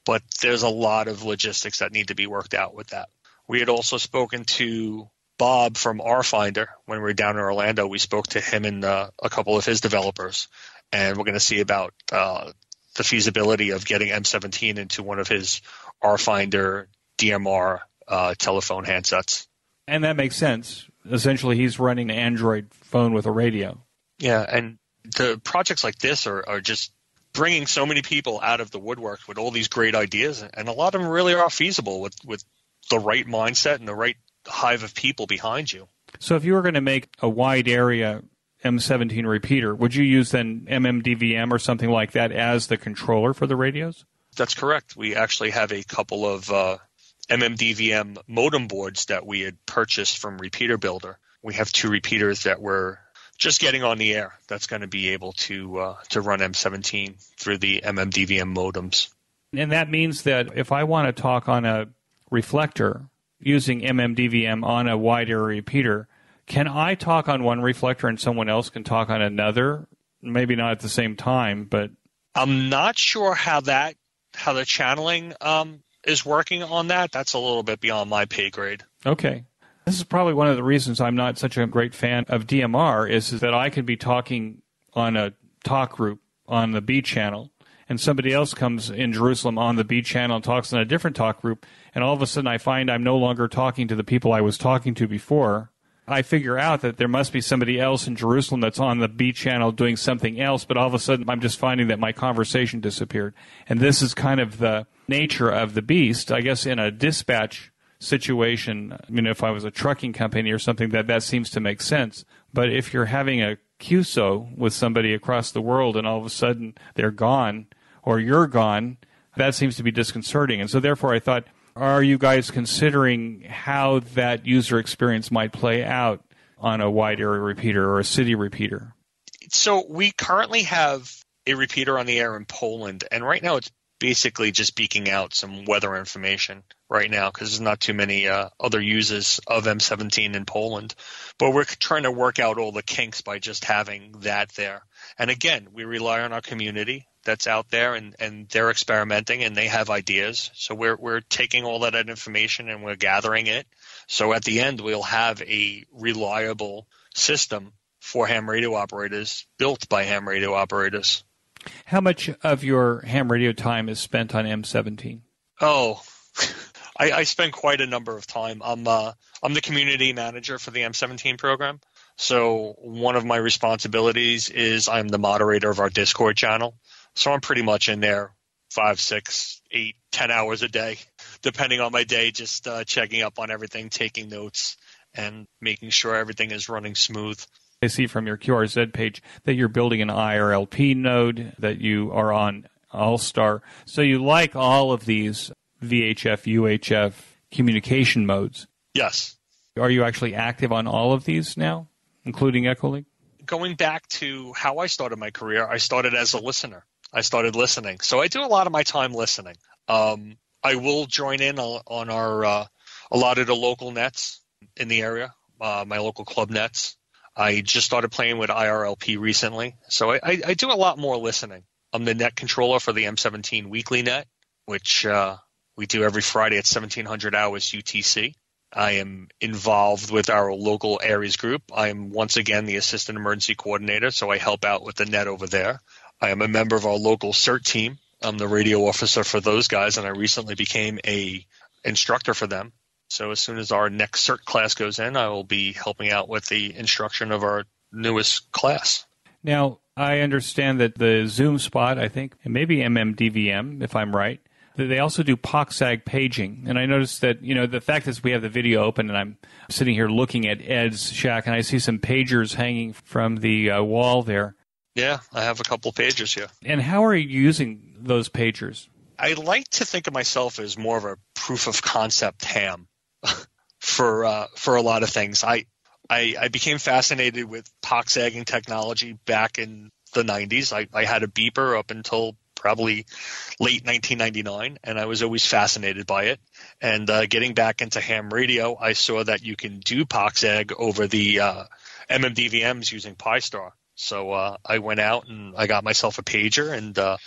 but there's a lot of logistics that need to be worked out with that. We had also spoken to Bob from RFinder when we were down in Orlando. We spoke to him and uh, a couple of his developers, and we're going to see about uh, the feasibility of getting M17 into one of his RFinder DMR uh, telephone handsets. And that makes sense. Essentially, he's running an Android phone with a radio. Yeah, and the projects like this are, are just bringing so many people out of the woodwork with all these great ideas, and a lot of them really are feasible with, with the right mindset and the right hive of people behind you. So if you were going to make a wide area M17 repeater, would you use then MMDVM or something like that as the controller for the radios? That's correct. We actually have a couple of uh, MMDVM modem boards that we had purchased from Repeater Builder. We have two repeaters that we're just getting on the air. That's going to be able to uh, to run M17 through the MMDVM modems. And that means that if I want to talk on a reflector using MMDVM on a wide area repeater, can I talk on one reflector and someone else can talk on another? Maybe not at the same time, but I'm not sure how that how the channeling um, is working on that. That's a little bit beyond my pay grade. Okay. This is probably one of the reasons I'm not such a great fan of DMR is, is that I can be talking on a talk group on the B channel and somebody else comes in Jerusalem on the B channel and talks in a different talk group and all of a sudden I find I'm no longer talking to the people I was talking to before. I figure out that there must be somebody else in Jerusalem that's on the B channel doing something else, but all of a sudden I'm just finding that my conversation disappeared. And this is kind of the nature of the beast. I guess in a dispatch situation, I mean, if I was a trucking company or something, that that seems to make sense. But if you're having a QSO with somebody across the world and all of a sudden they're gone or you're gone, that seems to be disconcerting. And so therefore I thought, are you guys considering how that user experience might play out on a wide area repeater or a city repeater? So we currently have a repeater on the air in Poland, and right now it's basically just beaking out some weather information right now because there's not too many uh, other uses of M17 in Poland. But we're trying to work out all the kinks by just having that there. And again, we rely on our community that's out there and, and they're experimenting and they have ideas. So we're we're taking all that information and we're gathering it. So at the end we'll have a reliable system for ham radio operators built by ham radio operators. How much of your ham radio time is spent on M17? Oh, I, I spend quite a number of time. I'm uh, I'm the community manager for the M17 program. So one of my responsibilities is I'm the moderator of our Discord channel. So I'm pretty much in there five, six, eight, ten hours a day, depending on my day, just uh, checking up on everything, taking notes, and making sure everything is running smooth. I see from your QRZ page that you're building an IRLP node, that you are on Allstar. So you like all of these VHF, UHF communication modes. Yes. Are you actually active on all of these now, including Echolink? Going back to how I started my career, I started as a listener. I started listening. So I do a lot of my time listening. Um, I will join in on our uh, a lot of the local nets in the area, uh, my local club nets. I just started playing with IRLP recently, so I, I, I, do a lot more listening. I'm the net controller for the M17 weekly net, which uh, we do every Friday at 1700 hours UTC. I am involved with our local areas group. I am once again the assistant emergency coordinator, so I help out with the net over there. I am a member of our local CERT team. I'm the radio officer for those guys, and I recently became a instructor for them. So as soon as our next CERT class goes in, I will be helping out with the instruction of our newest class. Now, I understand that the ZUMspot, I think, and maybe MMDVM, if I'm right, they also do POCSAG paging. And I noticed that, you know, the fact is we have the video open and I'm sitting here looking at Ed's shack and I see some pagers hanging from the uh, wall there. Yeah, I have a couple pagers here. And how are you using those pagers? I like to think of myself as more of a proof of concept ham for uh, for a lot of things. I, I I became fascinated with POCSAGing technology back in the 90s. I, I had a beeper up until probably late 1999, and I was always fascinated by it. And uh, getting back into ham radio, I saw that you can do POCSAG over the uh, MMDVMs using Pi-Star. So uh, I went out and I got myself a pager and uh,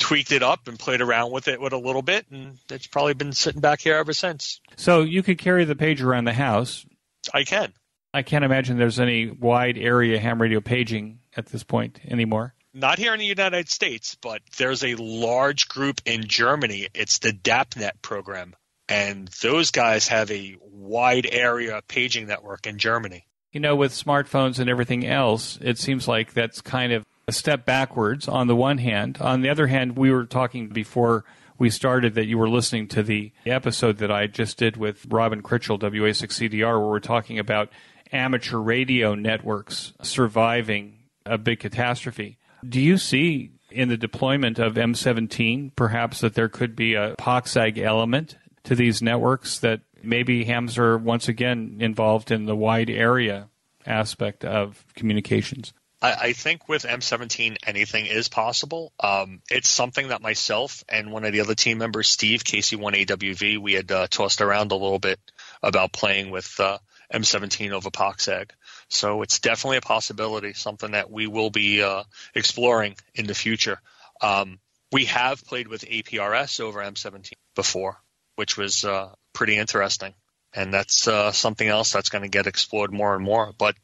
tweaked it up and played around with it with a little bit, and it's probably been sitting back here ever since. So you could carry the pager around the house. I can. I can't imagine there's any wide area ham radio paging at this point anymore. Not here in the United States, but there's a large group in Germany. It's the DAPNet program, and those guys have a wide area paging network in Germany you know, with smartphones and everything else, it seems like that's kind of a step backwards on the one hand. On the other hand, we were talking before we started that you were listening to the episode that I just did with Robin Critchell, WA6CDR, where we're talking about amateur radio networks surviving a big catastrophe. Do you see in the deployment of M17 perhaps that there could be a POCSAG element to these networks that maybe hams are once again involved in the wide area aspect of communications? I, think with M17, anything is possible. Um, it's something that myself and one of the other team members, Steve, KC1AWV, we had uh, tossed around a little bit about playing with uh, M17 over POCSAG. So it's definitely a possibility, something that we will be uh, exploring in the future. Um, we have played with APRS over M17 before, which was uh, pretty interesting. And that's uh, something else that's going to get explored more and more. But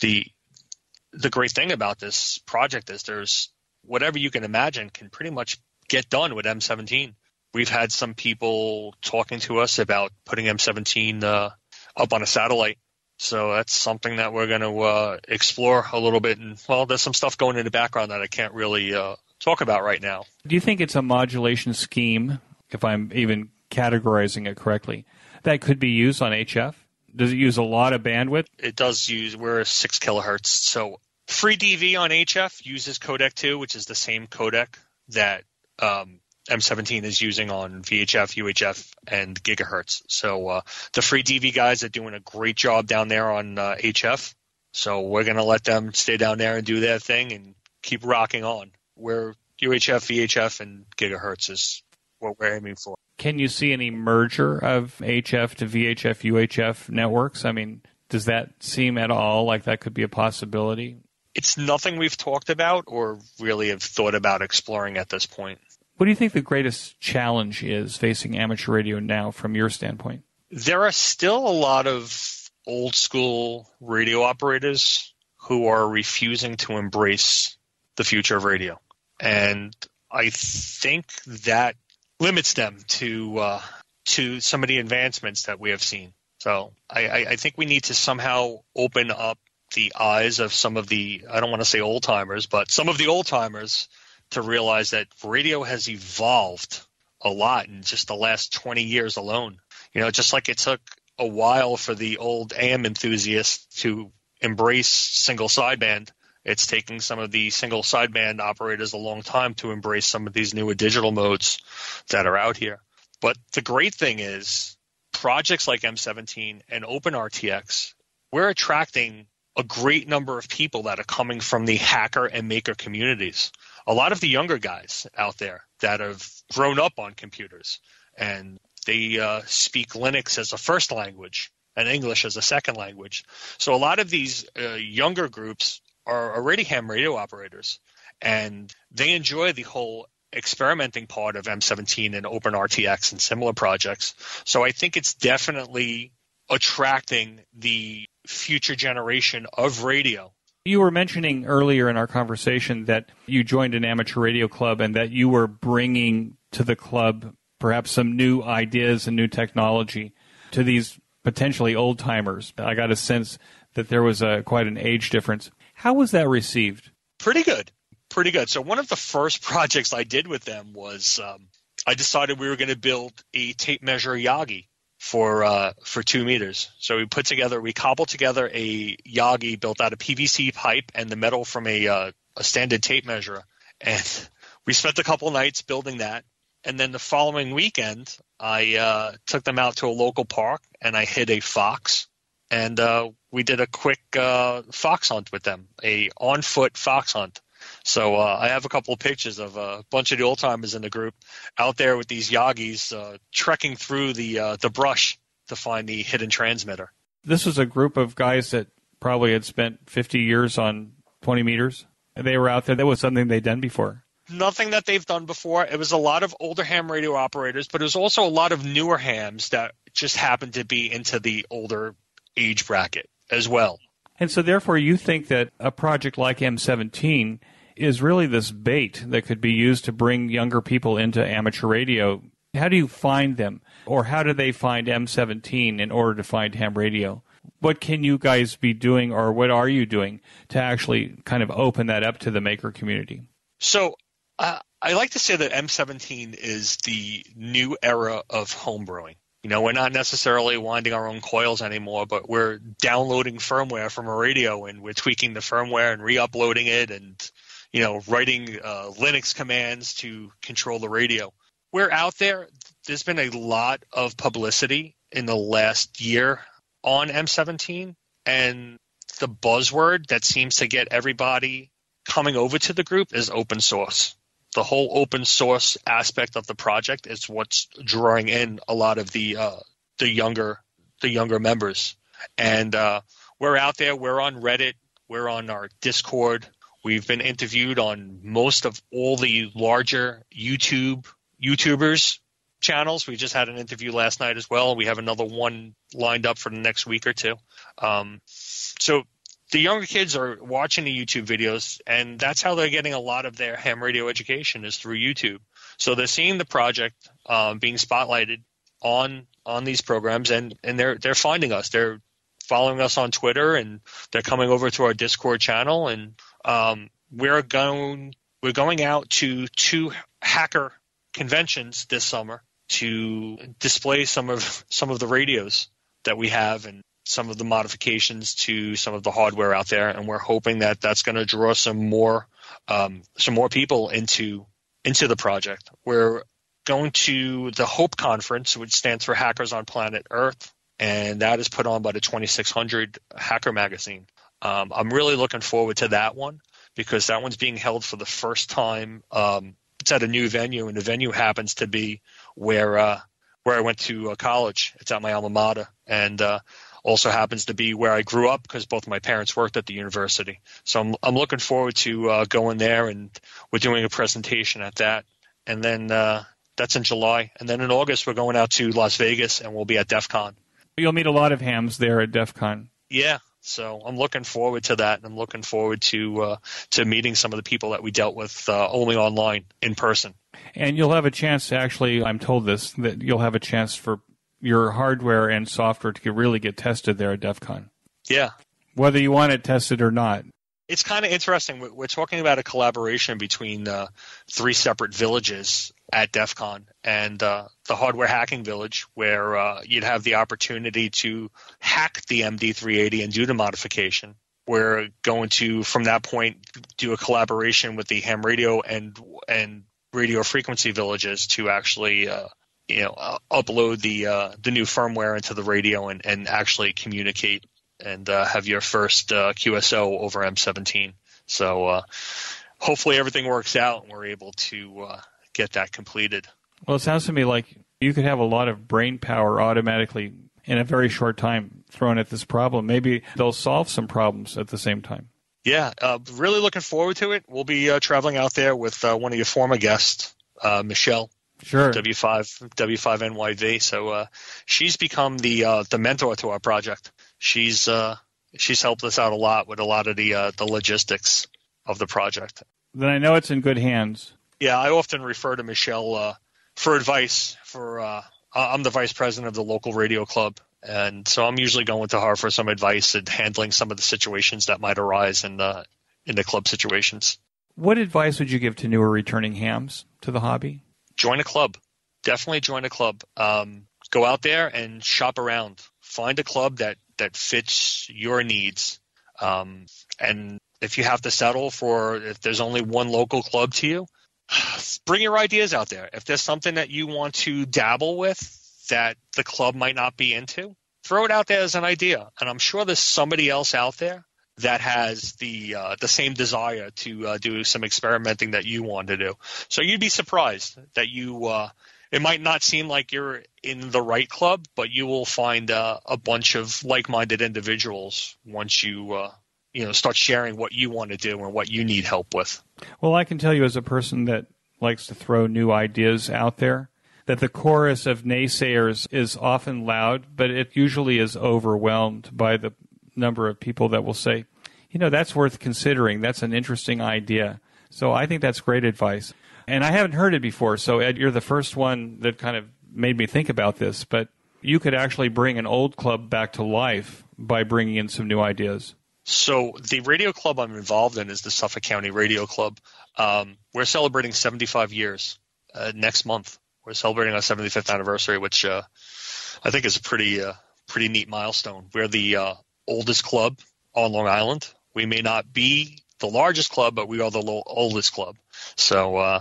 the the great thing about this project is there's whatever you can imagine can pretty much get done with M17. We've had some people talking to us about putting M17 uh, up on a satellite. So that's something that we're going to uh, explore a little bit. And well, there's some stuff going in the background that I can't really uh, talk about right now. Do you think it's a modulation scheme, if I'm even categorizing it correctly, that could be used on HF? Does it use a lot of bandwidth? It does use, we're six kilohertz. So FreeDV on HF uses codec 2, which is the same codec that um, M17 is using on VHF, UHF, and gigahertz. So uh, the FreeDV guys are doing a great job down there on uh, HF. So we're going to let them stay down there and do their thing and keep rocking on. Where UHF, VHF, and gigahertz is what we're aiming for. Can you see any merger of HF to VHF, UHF networks? I mean, does that seem at all like that could be a possibility? It's nothing we've talked about or really have thought about exploring at this point. What do you think the greatest challenge is facing amateur radio now from your standpoint? There are still a lot of old school radio operators who are refusing to embrace the future of radio. And I think that limits them to uh, to some of the advancements that we have seen. So I, I think we need to somehow open up the eyes of some of the I don't want to say old timers, but some of the old timers to realize that radio has evolved a lot in just the last 20 years alone. You know, just like it took a while for the old AM enthusiasts to embrace single sideband, it's taking some of the single sideband operators a long time to embrace some of these newer digital modes that are out here. But the great thing is projects like M17 and OpenRTX, we're attracting a great number of people that are coming from the hacker and maker communities. A lot of the younger guys out there that have grown up on computers and they uh, speak Linux as a first language and English as a second language. So a lot of these uh, younger groups are already ham radio operators, and they enjoy the whole experimenting part of M17 and OpenRTX and similar projects. So I think it's definitely attracting the future generation of radio. You were mentioning earlier in our conversation that you joined an amateur radio club and that you were bringing to the club perhaps some new ideas and new technology to these potentially old timers. I got a sense that there was a, quite an age difference. How was that received? Pretty good. Pretty good. So one of the first projects I did with them was um, I decided we were going to build a tape measure Yagi for uh, for two meters. So we put together, we cobbled together a Yagi built out of PVC pipe and the metal from a uh, a standard tape measure, and we spent a couple nights building that. And then the following weekend, I uh, took them out to a local park and I hit a fox and uh, we did a quick uh, fox hunt with them, a on foot fox hunt. So uh, I have a couple of pictures of a bunch of the old timers in the group out there with these yagis uh, trekking through the uh, the brush to find the hidden transmitter. This was a group of guys that probably had spent 50 years on 20 meters. They were out there. That was something they'd done before. Nothing that they've done before. It was a lot of older ham radio operators, but it was also a lot of newer hams that just happened to be into the older age bracket as well. And so, therefore, you think that a project like M17 is really this bait that could be used to bring younger people into amateur radio. How do you find them? Or how do they find M17 in order to find ham radio? What can you guys be doing, or what are you doing to actually kind of open that up to the maker community? So, uh, I like to say that M17 is the new era of homebrewing. You know, we're not necessarily winding our own coils anymore, but we're downloading firmware from a radio and we're tweaking the firmware and re-uploading it and, you know, writing uh, Linux commands to control the radio. We're out there. There's been a lot of publicity in the last year on M17, and the buzzword that seems to get everybody coming over to the group is open source the whole open source aspect of the project is what's drawing in a lot of the uh, the younger the younger members. And uh, we're out there. We're on Reddit. We're on our Discord. We've been interviewed on most of all the larger YouTube YouTubers channels. We just had an interview last night as well. We have another one lined up for the next week or two. Um, so the younger kids are watching the YouTube videos, and that's how they're getting a lot of their ham radio education is through YouTube. So they're seeing the project um, being spotlighted on on these programs, and and they're they're finding us. They're following us on Twitter, and they're coming over to our Discord channel, and um, we're going we're going out to two hacker conventions this summer to display some of some of the radios that we have and some of the modifications to some of the hardware out there, and we're hoping that that's going to draw some more um, some more people into into the project. We're going to the Hope Conference, which stands for Hackers on Planet Earth, and that is put on by the 2600 Hacker Magazine. Um, I'm really looking forward to that one because that one's being held for the first time. Um, it's at a new venue, and the venue happens to be where uh, where I went to uh, college. It's at my alma mater, and uh, also happens to be where I grew up because both my parents worked at the university. So I'm, I'm looking forward to uh, going there, and we're doing a presentation at that. And then uh, that's in July. And then in August, we're going out to Las Vegas, and we'll be at DEF CON. You'll meet a lot of hams there at DEF CON. Yeah, so I'm looking forward to that, and I'm looking forward to uh, to meeting some of the people that we dealt with uh, only online in person. And you'll have a chance to actually, I'm told this, that you'll have a chance for your hardware and software to really get tested there at DEF CON. Yeah. Whether you want it tested or not. It's kind of interesting. We're talking about a collaboration between uh, three separate villages at DEF CON and uh, the Hardware Hacking Village, where uh, you'd have the opportunity to hack the MD380 and do the modification. We're going to, from that point, do a collaboration with the ham radio and and radio frequency villages to actually uh, you know uh, upload the uh, the new firmware into the radio and, and actually communicate and uh, have your first uh, QSO over M17. So uh, hopefully everything works out and we're able to uh, get that completed. Well, it sounds to me like you could have a lot of brain power automatically in a very short time thrown at this problem. Maybe they'll solve some problems at the same time. Yeah, really looking forward to it. We'll be traveling out there with one of your former guests, Michelle Sure. W5 W5NYV. So uh, she's become the uh, the mentor to our project. She's uh, she's helped us out a lot with a lot of the uh, the logistics of the project. Then I know it's in good hands. Yeah, I often refer to Michelle uh, for advice. For uh, I'm the vice president of the local radio club, and so I'm usually going to her for some advice and handling some of the situations that might arise in the in the club situations. What advice would you give to newer returning hams to the hobby? Join a club. Definitely join a club. Um, go out there and shop around. Find a club that that fits your needs. Um, and if you have to settle for if there's only one local club to you, bring your ideas out there. If there's something that you want to dabble with that the club might not be into, throw it out there as an idea. And I'm sure there's somebody else out there that has the uh, the same desire to uh, do some experimenting that you want to do. So you'd be surprised that you. Uh, it might not seem like you're in the right club, but you will find uh, a bunch of like-minded individuals once you uh, you know start sharing what you want to do and what you need help with. Well, I can tell you as a person that likes to throw new ideas out there that the chorus of naysayers is often loud, but it usually is overwhelmed by the number of people that will say, you know, that's worth considering. That's an interesting idea. So I think that's great advice. And I haven't heard it before. So, Ed, you're the first one that kind of made me think about this. But you could actually bring an old club back to life by bringing in some new ideas. So the radio club I'm involved in is the Suffolk County Radio Club. Um, we're celebrating 75 years uh, next month. We're celebrating our 75th anniversary, which uh, I think is a pretty uh, pretty neat milestone. We're the uh, oldest club on Long Island. We may not be the largest club, but we are the lo- oldest club. So uh,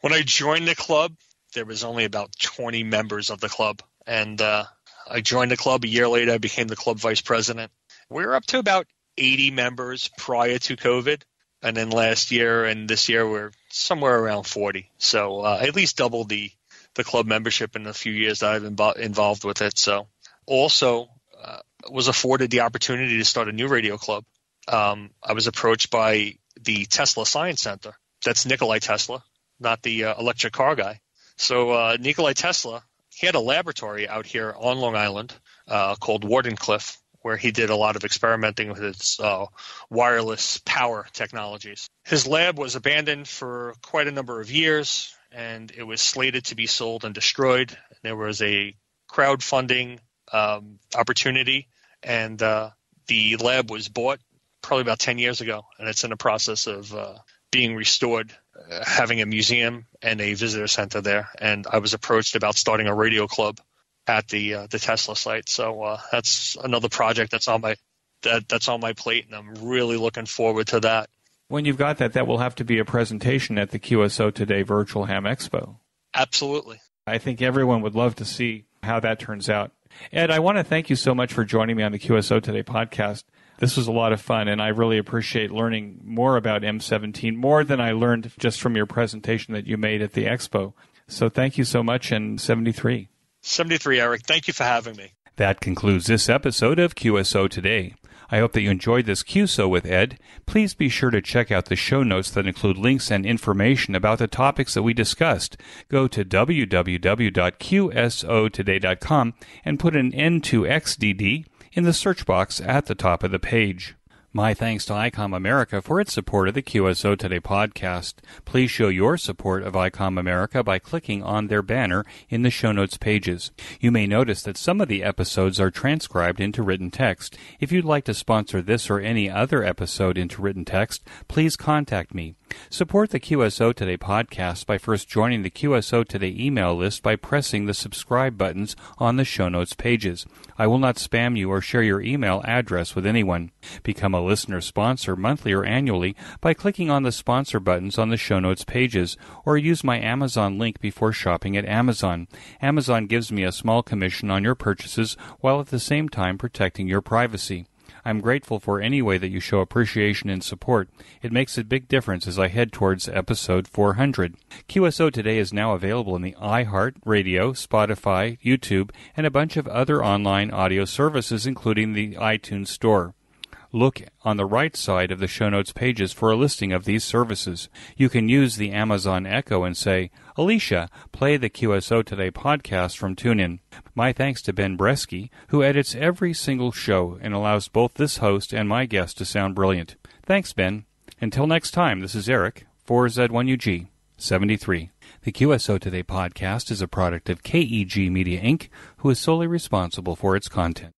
when I joined the club, there was only about 20 members of the club, and uh, I joined the club a year later. I became the club vice president. We were up to about 80 members prior to COVID, and then last year and this year we're somewhere around 40. So uh, at least double the the club membership in a few years that I've been involved with it. So also uh, was afforded the opportunity to start a new radio club. Um, I was approached by the Tesla Science Center. That's Nikolai Tesla, not the uh, electric car guy. So uh, Nikolai Tesla, he had a laboratory out here on Long Island uh, called Wardenclyffe, where he did a lot of experimenting with his uh, wireless power technologies. His lab was abandoned for quite a number of years, and it was slated to be sold and destroyed. There was a crowdfunding um, opportunity, and uh, the lab was bought probably about 10 years ago, and it's in the process of uh, being restored, uh, having a museum and a visitor center there. And I was approached about starting a radio club at the uh, the Tesla site. So uh, that's another project that's on my that that's on my plate, and I'm really looking forward to that. When you've got that, that will have to be a presentation at the QSO Today Virtual Ham Expo. Absolutely. I think everyone would love to see how that turns out. Ed, I want to thank you so much for joining me on the QSO Today podcast. This was a lot of fun, and I really appreciate learning more about M17, more than I learned just from your presentation that you made at the expo. So thank you so much, and 73. 73, Eric. Thank you for having me. That concludes this episode of QSO Today. I hope that you enjoyed this QSO with Ed. Please be sure to check out the show notes that include links and information about the topics that we discussed. Go to www.qsotoday.com and put an N2XDD in the search box at the top of the page. My thanks to ICOM America for its support of the QSO Today podcast. Please show your support of ICOM America by clicking on their banner in the show notes pages. You may notice that some of the episodes are transcribed into written text. If you'd like to sponsor this or any other episode into written text, please contact me. Support the QSO Today podcast by first joining the QSO Today email list by pressing the subscribe buttons on the show notes pages. I will not spam you or share your email address with anyone. Become a listener sponsor monthly or annually by clicking on the sponsor buttons on the show notes pages or use my Amazon link before shopping at Amazon. Amazon gives me a small commission on your purchases while at the same time protecting your privacy. I'm grateful for any way that you show appreciation and support. It makes a big difference as I head towards episode 400. QSO Today is now available in the iHeart Radio, Spotify, YouTube, and a bunch of other online audio services, including the iTunes Store. Look on the right side of the show notes pages for a listing of these services. You can use the Amazon Echo and say, Alexa, play the QSO Today podcast from TuneIn. My thanks to Ben Bresky, who edits every single show and allows both this host and my guest to sound brilliant. Thanks, Ben. Until next time, this is Eric, 4Z1UG, 73. The QSO Today podcast is a product of KEG Media Inc., who is solely responsible for its content.